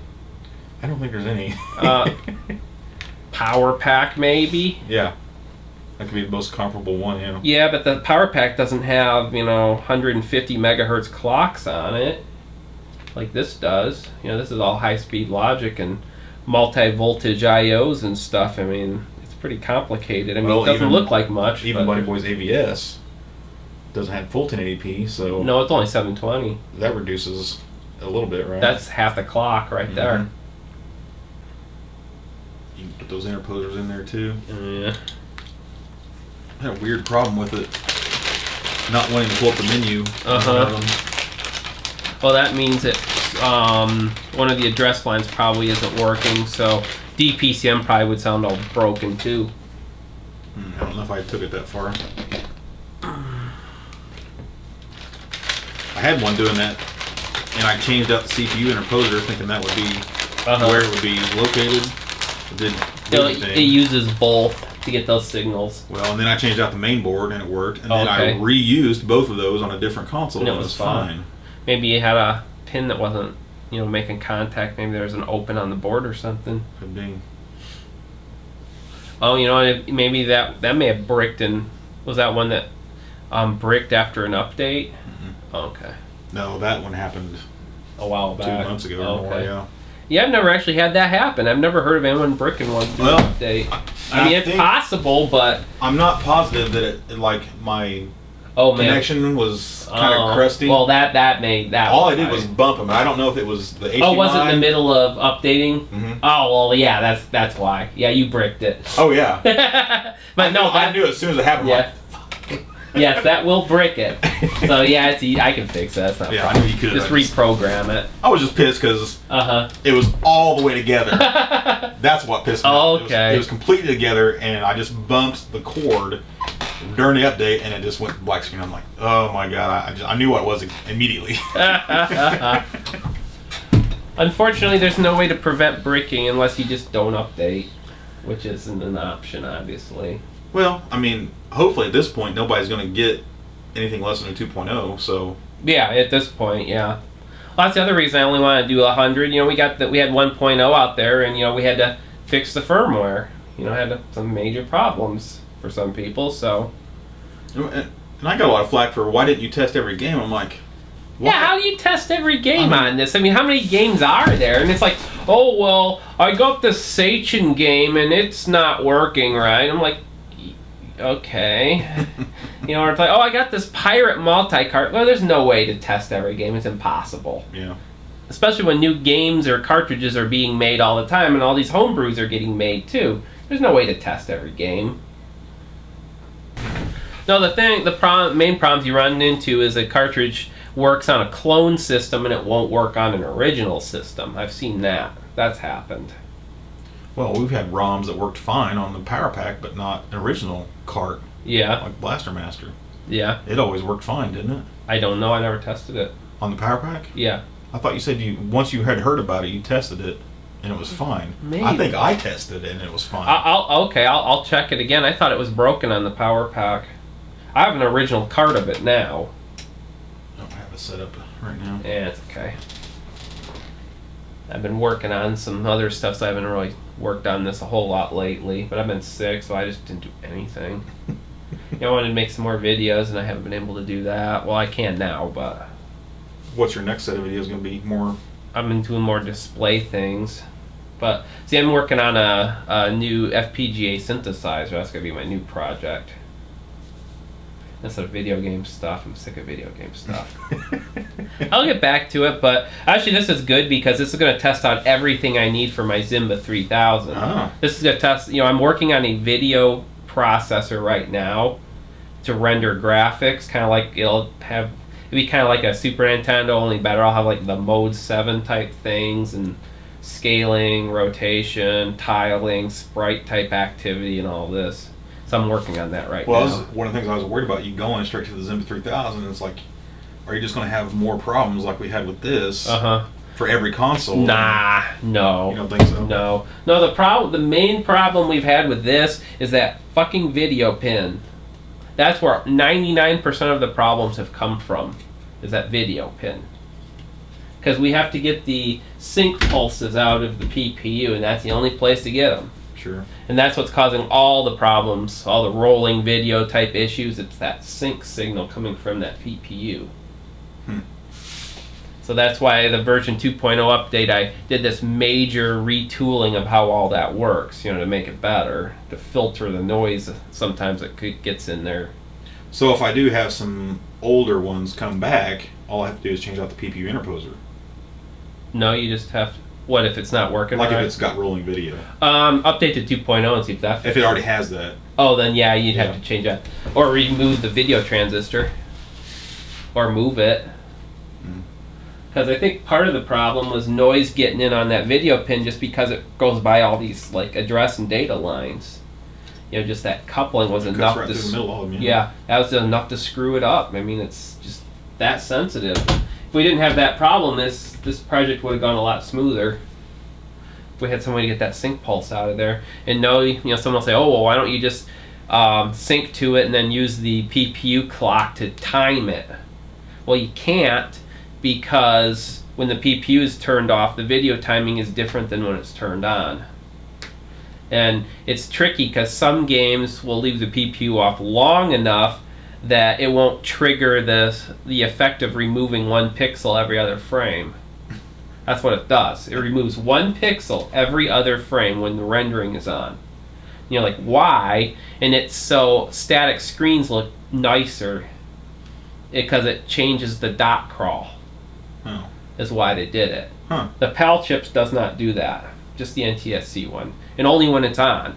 I don't think there's any. Uh, PowerPak, maybe. yeah. That could be the most comparable one, yeah. Yeah, but the PowerPak doesn't have you know 150 megahertz clocks on it, like this does. You know, this is all high-speed logic and multi-voltage I/Os and stuff. I mean, it's pretty complicated. I mean, Well, it doesn't even- look like much. Even Buddy Boy's AVS doesn't have full 1080p, so no, it's only 720. that reduces a little bit, right? That's half the clock right there. Mhm. You can put those interposers in there too. Yeah. I had a weird problem with it. Not wanting to pull up the menu. Uh-huh. Um, Well, that means that um, one of the address lines probably isn't working, so DPCM probably would sound all broken too. hmm, I don't know if I took it that far. I had one doing that, and I changed out the CPU interposer, thinking that would be Uh-huh. where it would be located. It didn't do anything. it uses both to get those signals. Well, and then I changed out the main board, and it worked. And then Okay. I reused both of those on a different console, And it and was was fine. fine. Maybe you had a pin that wasn't, you know, making contact. Maybe there was an open on the board or something. Could be. Oh, you know, maybe that that may have bricked and was that one that um, bricked after an update? Mhm. Okay, No, that one happened a while back. two months ago Oh, or more. okay. Yeah. Yeah, I've never actually had that happen. I've never heard of anyone bricking one Well. I I mean, it's possible, but I'm not positive that it, it, like my oh man, connection was kind of crusty. Well, that that made that. All I did was bump them. I don't know if it was the HDMI. Oh, was it in the middle of updating? Mhm. Oh well, yeah, that's that's why. Yeah, you bricked it. Oh yeah. but I no, knew, I that, knew as soon as it happened. yeah, yes, that will break it. So yeah, it's I can fix that. That's not Yeah, I knew you could. Just just- reprogram it. I was just pissed because uh-huh. it was all the way together. That's what pissed me Oh, off. It was- okay. It was, completely together, and I just bumped the cord during the update, and it just went black screen. I'm like, oh my god! I, I, just, I knew what it was immediately. Unfortunately, there's no way to prevent bricking unless you just don't update, which isn't an option, obviously. Well, I mean, hopefully at this point nobody's going to get anything less than a 2.0. So Yeah, at this point, yeah. Well, that's the other reason I only want to do 100. You know, we got that we had 1.0 out there, and you know we had to fix the firmware. You know, had some major problems for some people. So and, I got a lot of flack for why didn't you test every game? I'm like, what yeah, how do you test every game on this? I mean, how many games are there? And it's like, oh well, I got the Sachin game and it's not working right. I'm like, "Y- okay. you know, or it's like, oh, I got this pirate multi-cart. Well, there's no way to test every game. It's impossible. yeah. especially when new games or cartridges are being made all the time and all these homebrews are getting made too. There's no way to test every game. No, the thing, the problem, main problems you run into is a cartridge works on a clone system and it won't work on an original system. I've seen that. That's happened. Well, we've had ROMs that worked fine on the PowerPak, but not an original cart Yeah, like Blaster Master. yeah. It always worked fine, didn't it? I don't know. I never tested it. On the PowerPak? Yeah. I thought you said you once you had heard about it, you tested it. and it was fine. Maybe. I think I tested it and it was fine. I- I'll okay. I'll, I'll check it again. I thought it was broken on the PowerPak. I have an original cart of it now. I don't have it set up right now. Yeah, it's okay. I've been working on some other stuff, so I haven't really worked on this a whole lot lately. But I've been sick, so I just didn't do anything. you know, I wanted to make some more videos, and I haven't been able to do that. Well, I can now, but What's your next set of videos going to be? More. I've been doing more display things. But see, I'm working on a, a new FPGA synthesizer. That's gonna be my new project. Instead of video game stuff, I'm sick of video game stuff. I'll get back to it, but actually, this is good because this is going to test out everything I need for my Zimba 3000. Ah. This is going to test, you know, I'm working on a video processor right now to render graphics, kind of like it'll have, it'll be kind of like a Super Nintendo, only better. I'll have like the Mode 7 type things and scaling, rotation, tiling, sprite type activity, and all this. So I'm working on that right Well, now. was one of the things I was worried about. You going straight to the Zimba 3000, it's like, are you just going to have more problems like we had with this Uh huh. for every console? Nah, no. You don't think so? No, no. The problem, the main problem we've had with this is that fucking video pin. That's where 99% of the problems have come from, is that video pin. Because we have to get the sync pulses out of the PPU, and that's the only place to get them. Sure. And that's what's causing all the problems, all the rolling video type issues. It's that sync signal coming from that PPU. Hmm. So that's why the version 2.0 update, I did this major retooling of how all that works, you know, to make it better, to filter the noise sometimes that gets in there. So if I do have some older ones come back, all I have to do is change out the PPU interposer. No, you just have, what if it's not working Like right? if it's got rolling video. um, update to 2.0 and see if that If it already has that. Oh, then yeah, you'd have to change that. Or remove the video transistor. Or move it. Mm. Because I think part of the problem was noise getting in on that video pin just because it goes by all these like address and data lines. You know, just that coupling was Cuts enough right to the middle yeah, that was enough to screw it up. I mean, it's just that sensitive. If we didn't have that problem, this this project would have gone a lot smoother. If we had some way to get that sync pulse out of there, and no, you know, someone will say, "Oh, well, why don't you just um, sync to it and then use the PPU clock to time it?" Well, you can't because when the PPU is turned off, the video timing is different than when it's turned on. And it's tricky because some games will leave the PPU off long enough that it won't trigger the the effect of removing one pixel every other frame. That's what it does. It removes one pixel every other frame when the rendering is on. You're like, why? And it's so static screens look nicer because it changes the dot crawl. Oh. Is why they did it. Huh. The PAL chips does not do that. Just the NTSC one, and only when it's on.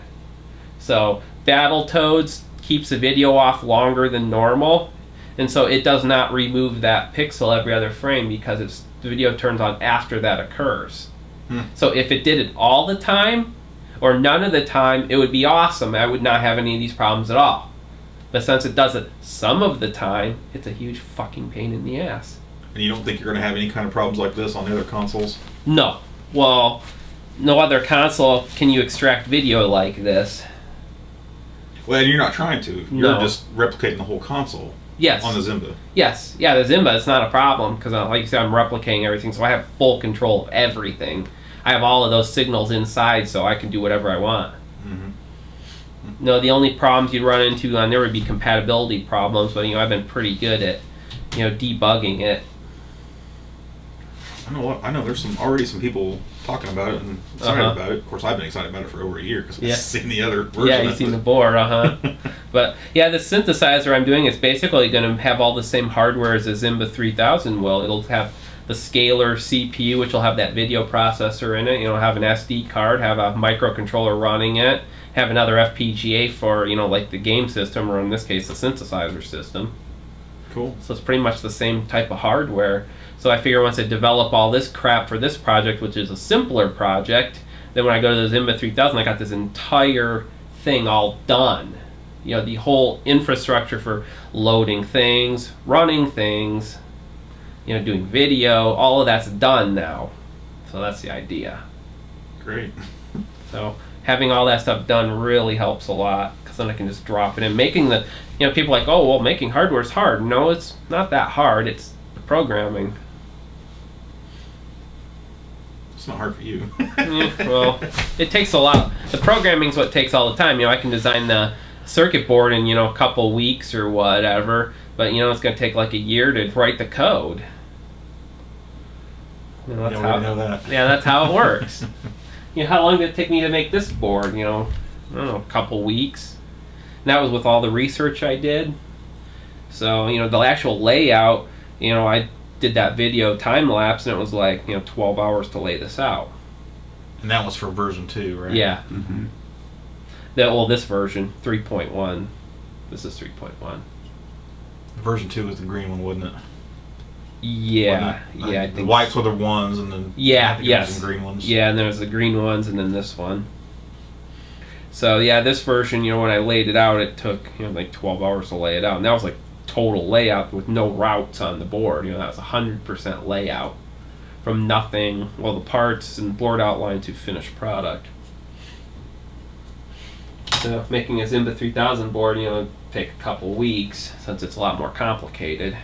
So Battletoads keeps the video off longer than normal, and so it does not remove that pixel every other frame because it's the video turns on after that occurs. Hmm. So if it did it all the time, or none of the time, it would be awesome. I would not have any of these problems at all. But since it does it some of the time, it's a huge fucking pain in the ass. And you don't think you're going to have any kind of problems like this on the other consoles? No. Well, no other console can you extract video like this. Well, and you're not trying to. You're No. just replicating the whole console Yes. on the Zimba. yes. Yeah, the Zimba It's not a problem because, uh, like you said, I'm replicating everything, so I have full control of everything. I have all of those signals inside, so I can do whatever I want. hmm No, the only problems you'd run into on there would be compatibility problems, but you know I've been pretty good at, you know, debugging it. I know. what- I know. There's some already some people talking about it and excited Uh-huh. about it. Of course, I've been excited about it for over a year because Yeah. I've seen the other version. Yeah, you've seen the board, uh huh. But yeah, the synthesizer I'm doing is basically going to have all the same hardware as a Zimba 3000 will. It'll have the scalar CPU, which will have that video processor in it. You know, have an SD card, have a microcontroller running it, have another FPGA for you know like the game system, or in this case the synthesizer system. cool. So it's pretty much the same type of hardware. So I figure once I develop all this crap for this project, which is a simpler project, then when I go to the Zimba 3000, I got this entire thing all done. You know, the whole infrastructure for loading things, running things, you know, doing video, all of that's done now. So that's the idea. Great. So having all that stuff done really helps a lot because then I can just drop it in. Making the, you know, people are like, oh well, making hardware is hard. No, it's not that hard. It's the programming. It's not hard for you. Yeah, well, it takes a lot. The programming's what takes all the time. You know, I can design the circuit board in you know a couple weeks or whatever, but you know it's going to take like a year to write the code. You know, that's yeah, how, know that. yeah, that's how it works. you know, how long did it take me to make this board? You know, I don't know, a couple weeks. And that was with all the research I did. So, you know, the actual layout, you know, I did that video time lapse and it was like, you know, 12 hours to lay this out. And that was for version two, right? Yeah. hmm The, well, this version, 3.1. This is 3.1. Version two was the green one, wasn't it? Yeah. Wasn't it? Yeah, I the think. whites were the ones, and then Yeah, I think yes. some green ones. Yeah, and there's the green ones and then this one. So yeah, this version, you know, when I laid it out, it took you know like 12 hours to lay it out, and that was like total layout with no routes on the board. You know, that was 100% layout from nothing, well, the parts and board outline to finished product. So making a Zimba 3000 board, you know, take a couple weeks since it's a lot more complicated.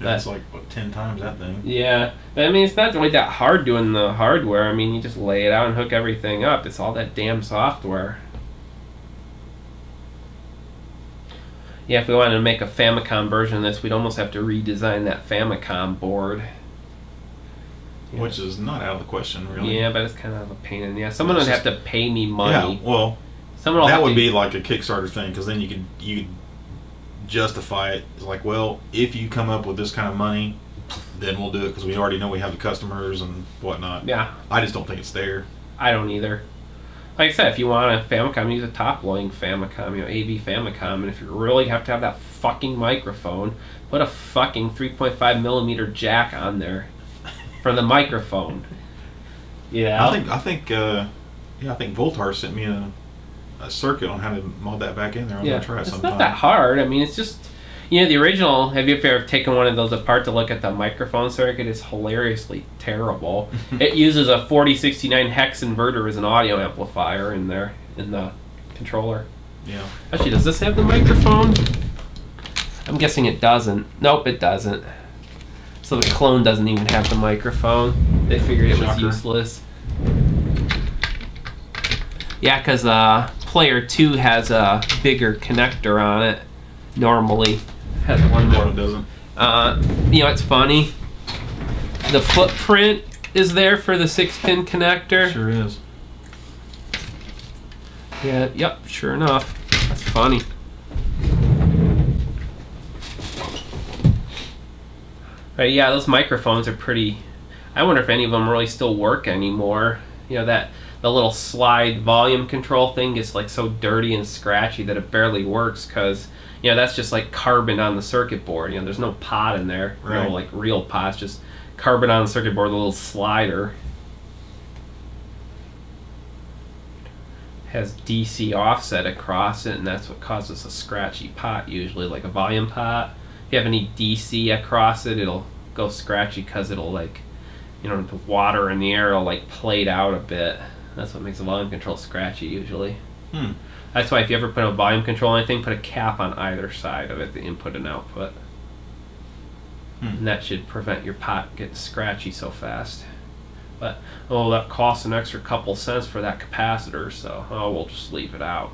That's like what ten times that thing. Yeah, I mean, it's not really that hard doing the hardware. I mean, you just lay it out and hook everything up. It's all that damn software. Yeah, if we wanted to make a Famicom version of this, we'd almost have to redesign that Famicom board. Yeah. Which is not out of the question, really. Yeah, but it's kind of a pain in the ass. Someone would have to pay me money. Yeah, well, Someone that would to, be like a Kickstarter thing because then you could you could justify it. It's like, well, if you come up with this kind of money, then we'll do it because we already know we have the customers and whatnot. Yeah, I just don't think it's there. I don't either. Like I said, if you want a Famicom, use a top-loading Famicom, you know, AV Famicom, and if you really have to have that fucking microphone, put a fucking 3.5 millimeter jack on there for the microphone. Yeah. I think I think uh, yeah, I think Voltar sent me a, a circuit on how to mod that back in there. I'm yeah, gonna try it it's sometime. not that hard. I mean, it's just you know the original. Have you ever taken one of those apart to look at the microphone circuit? It's hilariously terrible. it uses a 4069 hex inverter as an audio amplifier in there in the controller. Yeah. Actually, does this have the microphone? I'm guessing it doesn't. Nope, it doesn't. So the clone doesn't even have the microphone. They figured it was useless. Yeah, because uh, player 2 has a bigger connector on it. Normally. Has one No, more. it doesn't. Uh, you know, it's funny. The footprint is there for the 6 pin connector. Sure is. Yeah, yep, sure enough. That's funny. Right, yeah, those microphones are pretty. I wonder if any of them really still work anymore. You know that the little slide volume control thing gets like so dirty and scratchy that it barely works because you know that's just like carbon on the circuit board. You know, there's no pot in there. Right. No like real pot. It's just carbon on the circuit board, the little slider. has DC offset across it, and that's what causes a scratchy pot usually, like a volume pot. If you have any DC across it, it'll go scratchy because it'll like, you know, the water in the air will like plate out a bit. That's what makes a volume control scratchy usually. Hmm. That's why if you ever put a volume control on anything, put a cap on either side of it, the input and output. Hmm. And that should prevent your pot getting scratchy so fast. But oh, that costs an extra couple cents for that capacitor, so oh, we'll just leave it out.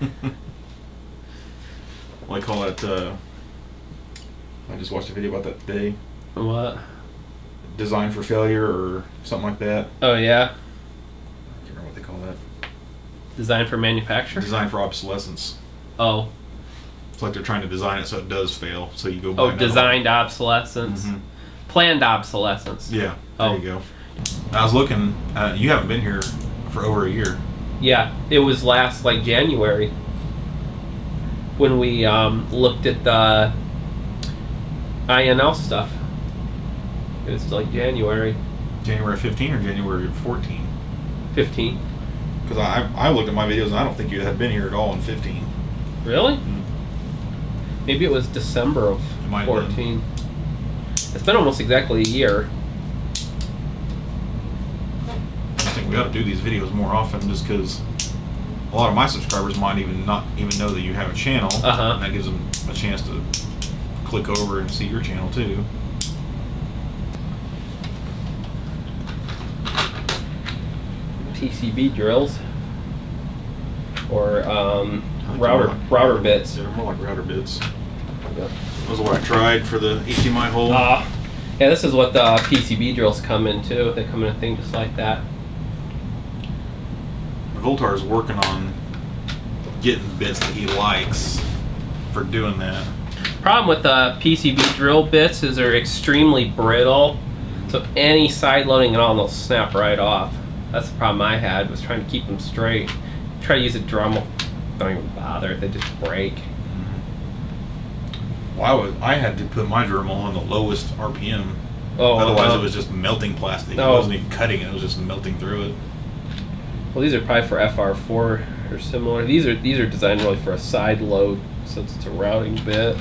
Well, they call it, Uh, I just watched a video about that today. What? Design for failure or something like that. Oh yeah, I can't remember what they call that. Design for manufacture. Designed for obsolescence. Oh, It's like they're trying to design it so it does fail. So you go. buy oh, another one. designed obsolescence, Mhm. planned obsolescence. Yeah. There Oh. you go. I was looking. Uh, you haven't been here for over a year. Yeah, it was last like January when we um, looked at the INL stuff. It was like January January 15 or January 14? 15. Because I I looked at my videos and I don't think you had been here at all in 15. Really? Mm. Maybe it was December of It might have 14. It's been almost exactly a year. I think we ought to do these videos more often, just because a lot of my subscribers might even not even know that you have a channel, Uh-huh. and that gives them a chance to click over and see your channel too. PCB drills or um, router like- router bits. They're more like router bits. Yep. Those are what I tried for the HDMI hole. Uh, yeah, this is what the PCB drills come in too. They come in a thing just like that. Voltar is working on getting bits that he likes for doing that. Problem with the PCB drill bits is they're extremely brittle. So any side loading at all, they'll snap right off. That's the problem I had was trying to keep them straight. Try to use a Dremel, don't even bother. They just break. Well, I, was, I had to put my Dremel on the lowest RPM. Oh, Otherwise, uh, it was just melting plastic. Oh. It wasn't even cutting it; it was just melting through it. Well, these are probably for FR4 or similar. These are these are designed really for a side load since it's a routing bit.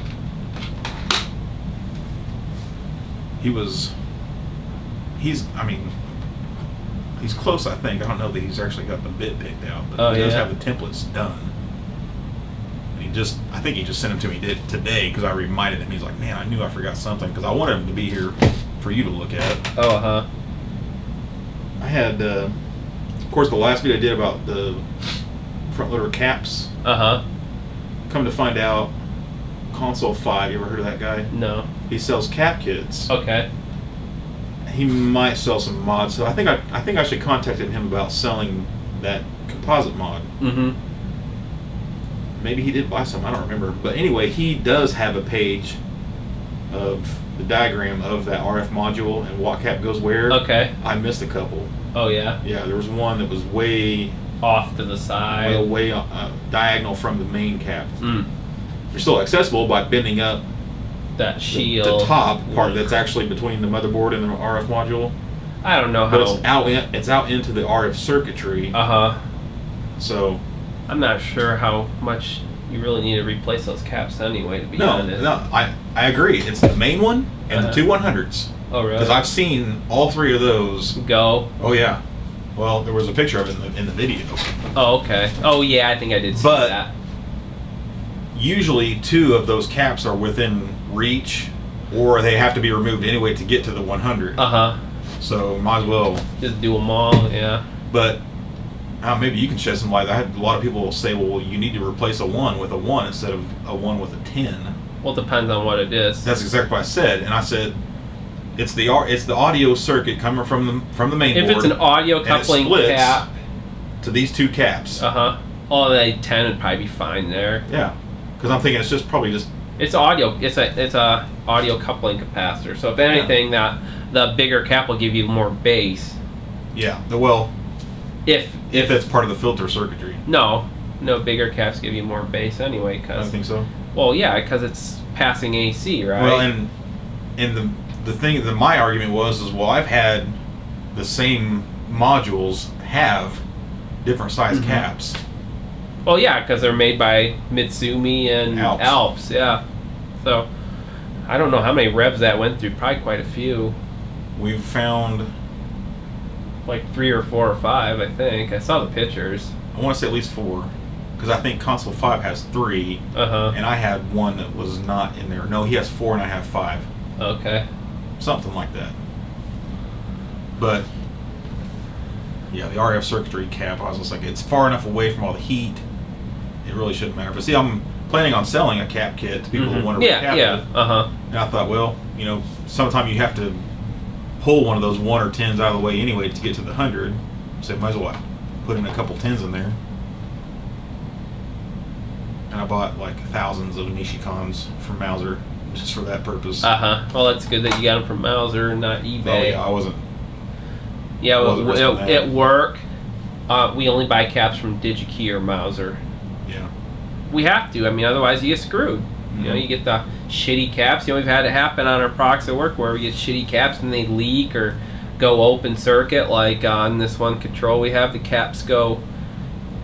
He was. He's. I mean. He's close. I think. I don't know that he's actually got the bit picked out, but Oh, he does yeah. have the templates done. And he just. I think he just sent them to me today because I reminded him. He's like, "Man, I knew I forgot something because I wanted him to be here for you to look at." Oh, huh. I had, uh, of course, the last video I did about the front loader caps. Uh huh. Come to find out, Console Five. You ever heard of that guy? No. He sells cap kits. Okay. He might sell some mods. So I think I, I think I should contact him about selling that composite mod. Mm-hmm. Maybe he did buy some. I don't remember. But anyway, he does have a page of the diagram of that RF module and what cap goes where. Okay. I missed a couple. Oh yeah. Yeah, there was one that was way, Off to the side. way, way uh, diagonal from the main cap. Mm. They're still accessible by bending up That the, shield. the top part that's actually between the motherboard and the RF module. I don't know But how. it's out in, it's out into the RF circuitry. Uh huh. so I'm not sure how much you really need to replace those caps anyway. To be no, honest. no, I I agree. It's the main one and Uh-huh. the two 100s Oh really? because I've seen all three of those. go. Oh yeah. Well, there was a picture of it in the, in the video. Oh okay. Oh yeah, I think I did see But- that. Usually, two of those caps are within reach, or they have to be removed anyway to get to the 100. Uh huh. So might as well. Just do them all. Yeah. But uh, maybe you can shed some light. I had a lot of people say, "Well, you need to replace a one with a one instead of a one with a 10." Well, it depends on what it is. That's exactly what I said, and I said, "It's the it's the audio circuit coming from the from the main if board it's an audio coupling cap. to these two caps." Uh huh. Oh, the 10 would probably be fine there. yeah, because I'm thinking it's just probably just It's audio. It's a it's a audio coupling capacitor. So if anything, that the bigger cap will give you more bass. yeah. The well, If if it's part of the filter circuitry, no, no bigger caps give you more bass anyway. Cause I think so. well, yeah, because it's passing AC, right? Well, and and the the thing that my argument was is well, I've had the same modules have different size Mhm. caps. Well, yeah, because they're made by Mitsumi and Alps. Alps. Yeah. So I don't know how many revs that went through. Probably quite a few, We've found like three or four or five, I think. I saw the pictures. I want to say at least four, because I think console five has three, Uh huh. and I had one that was not in there. No, he has four, and I have five, Okay. something like that. But yeah, the RF circuitry cap. I was just like, it's far enough away from all the heat. It really shouldn't matter. But see, I'm planning on selling a cap kit to people Mhm. who want to Yeah. recap Yeah. it. Uh huh. And I thought, well, you know, sometime you have to pull one of those one or tens out of the way anyway to get to the hundred. So might as well put in a couple tens in there. And I bought like thousands of Nichicons from Mouser just for that purpose. Uh huh. Well, that's good that you got them from Mouser and not oh yeah, I wasn't. Yeah, Wasn't at, at work, uh, we only buy caps from DigiKey or Mouser. We have to. I mean, otherwise you get screwed. You know, Mhm. you get the shitty caps. You know, we've had it happen on our products at work where we get shitty caps and they leak or go open circuit. Like on this one control we have, the caps go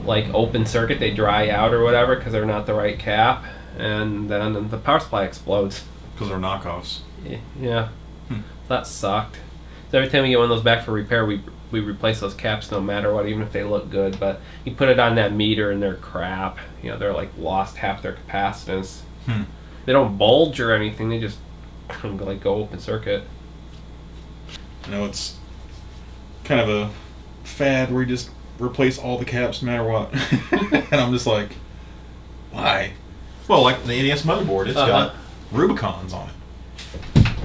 like open circuit. They dry out or whatever because they're not the right cap, and then the power supply explodes. Because they're knockoffs. Yeah, Hmm. that sucked. So every time we get one of those back for repair, we we replace those caps no matter what, even if they look good. But you put it on that meter and they're crap. You know, they're like lost half their capacitance. Hmm. They don't bulge or anything. They just like go open circuit. You know, it's kind of a fad where you just replace all the caps no matter what. and I'm just like, why? Well, like the NES motherboard, it's Uh-huh. got Rubycons on it.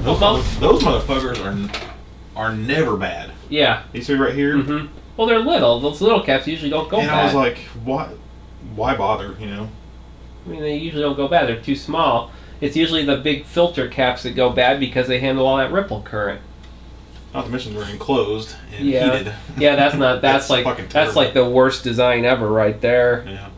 Those, Well, mother- those motherfuckers are are never bad. Yeah. You see right here? Mm -hmm. Well, they're little. Those little caps usually don't go and bad. And I was like, why? Why bother? You know? I mean, they usually don't go bad. They're too small. It's usually the big filter caps that go bad because they handle all that ripple current. Not to mention they're enclosed and Yeah. heated. Yeah, that's not. That's, like that's like the worst design ever, right there. Yeah.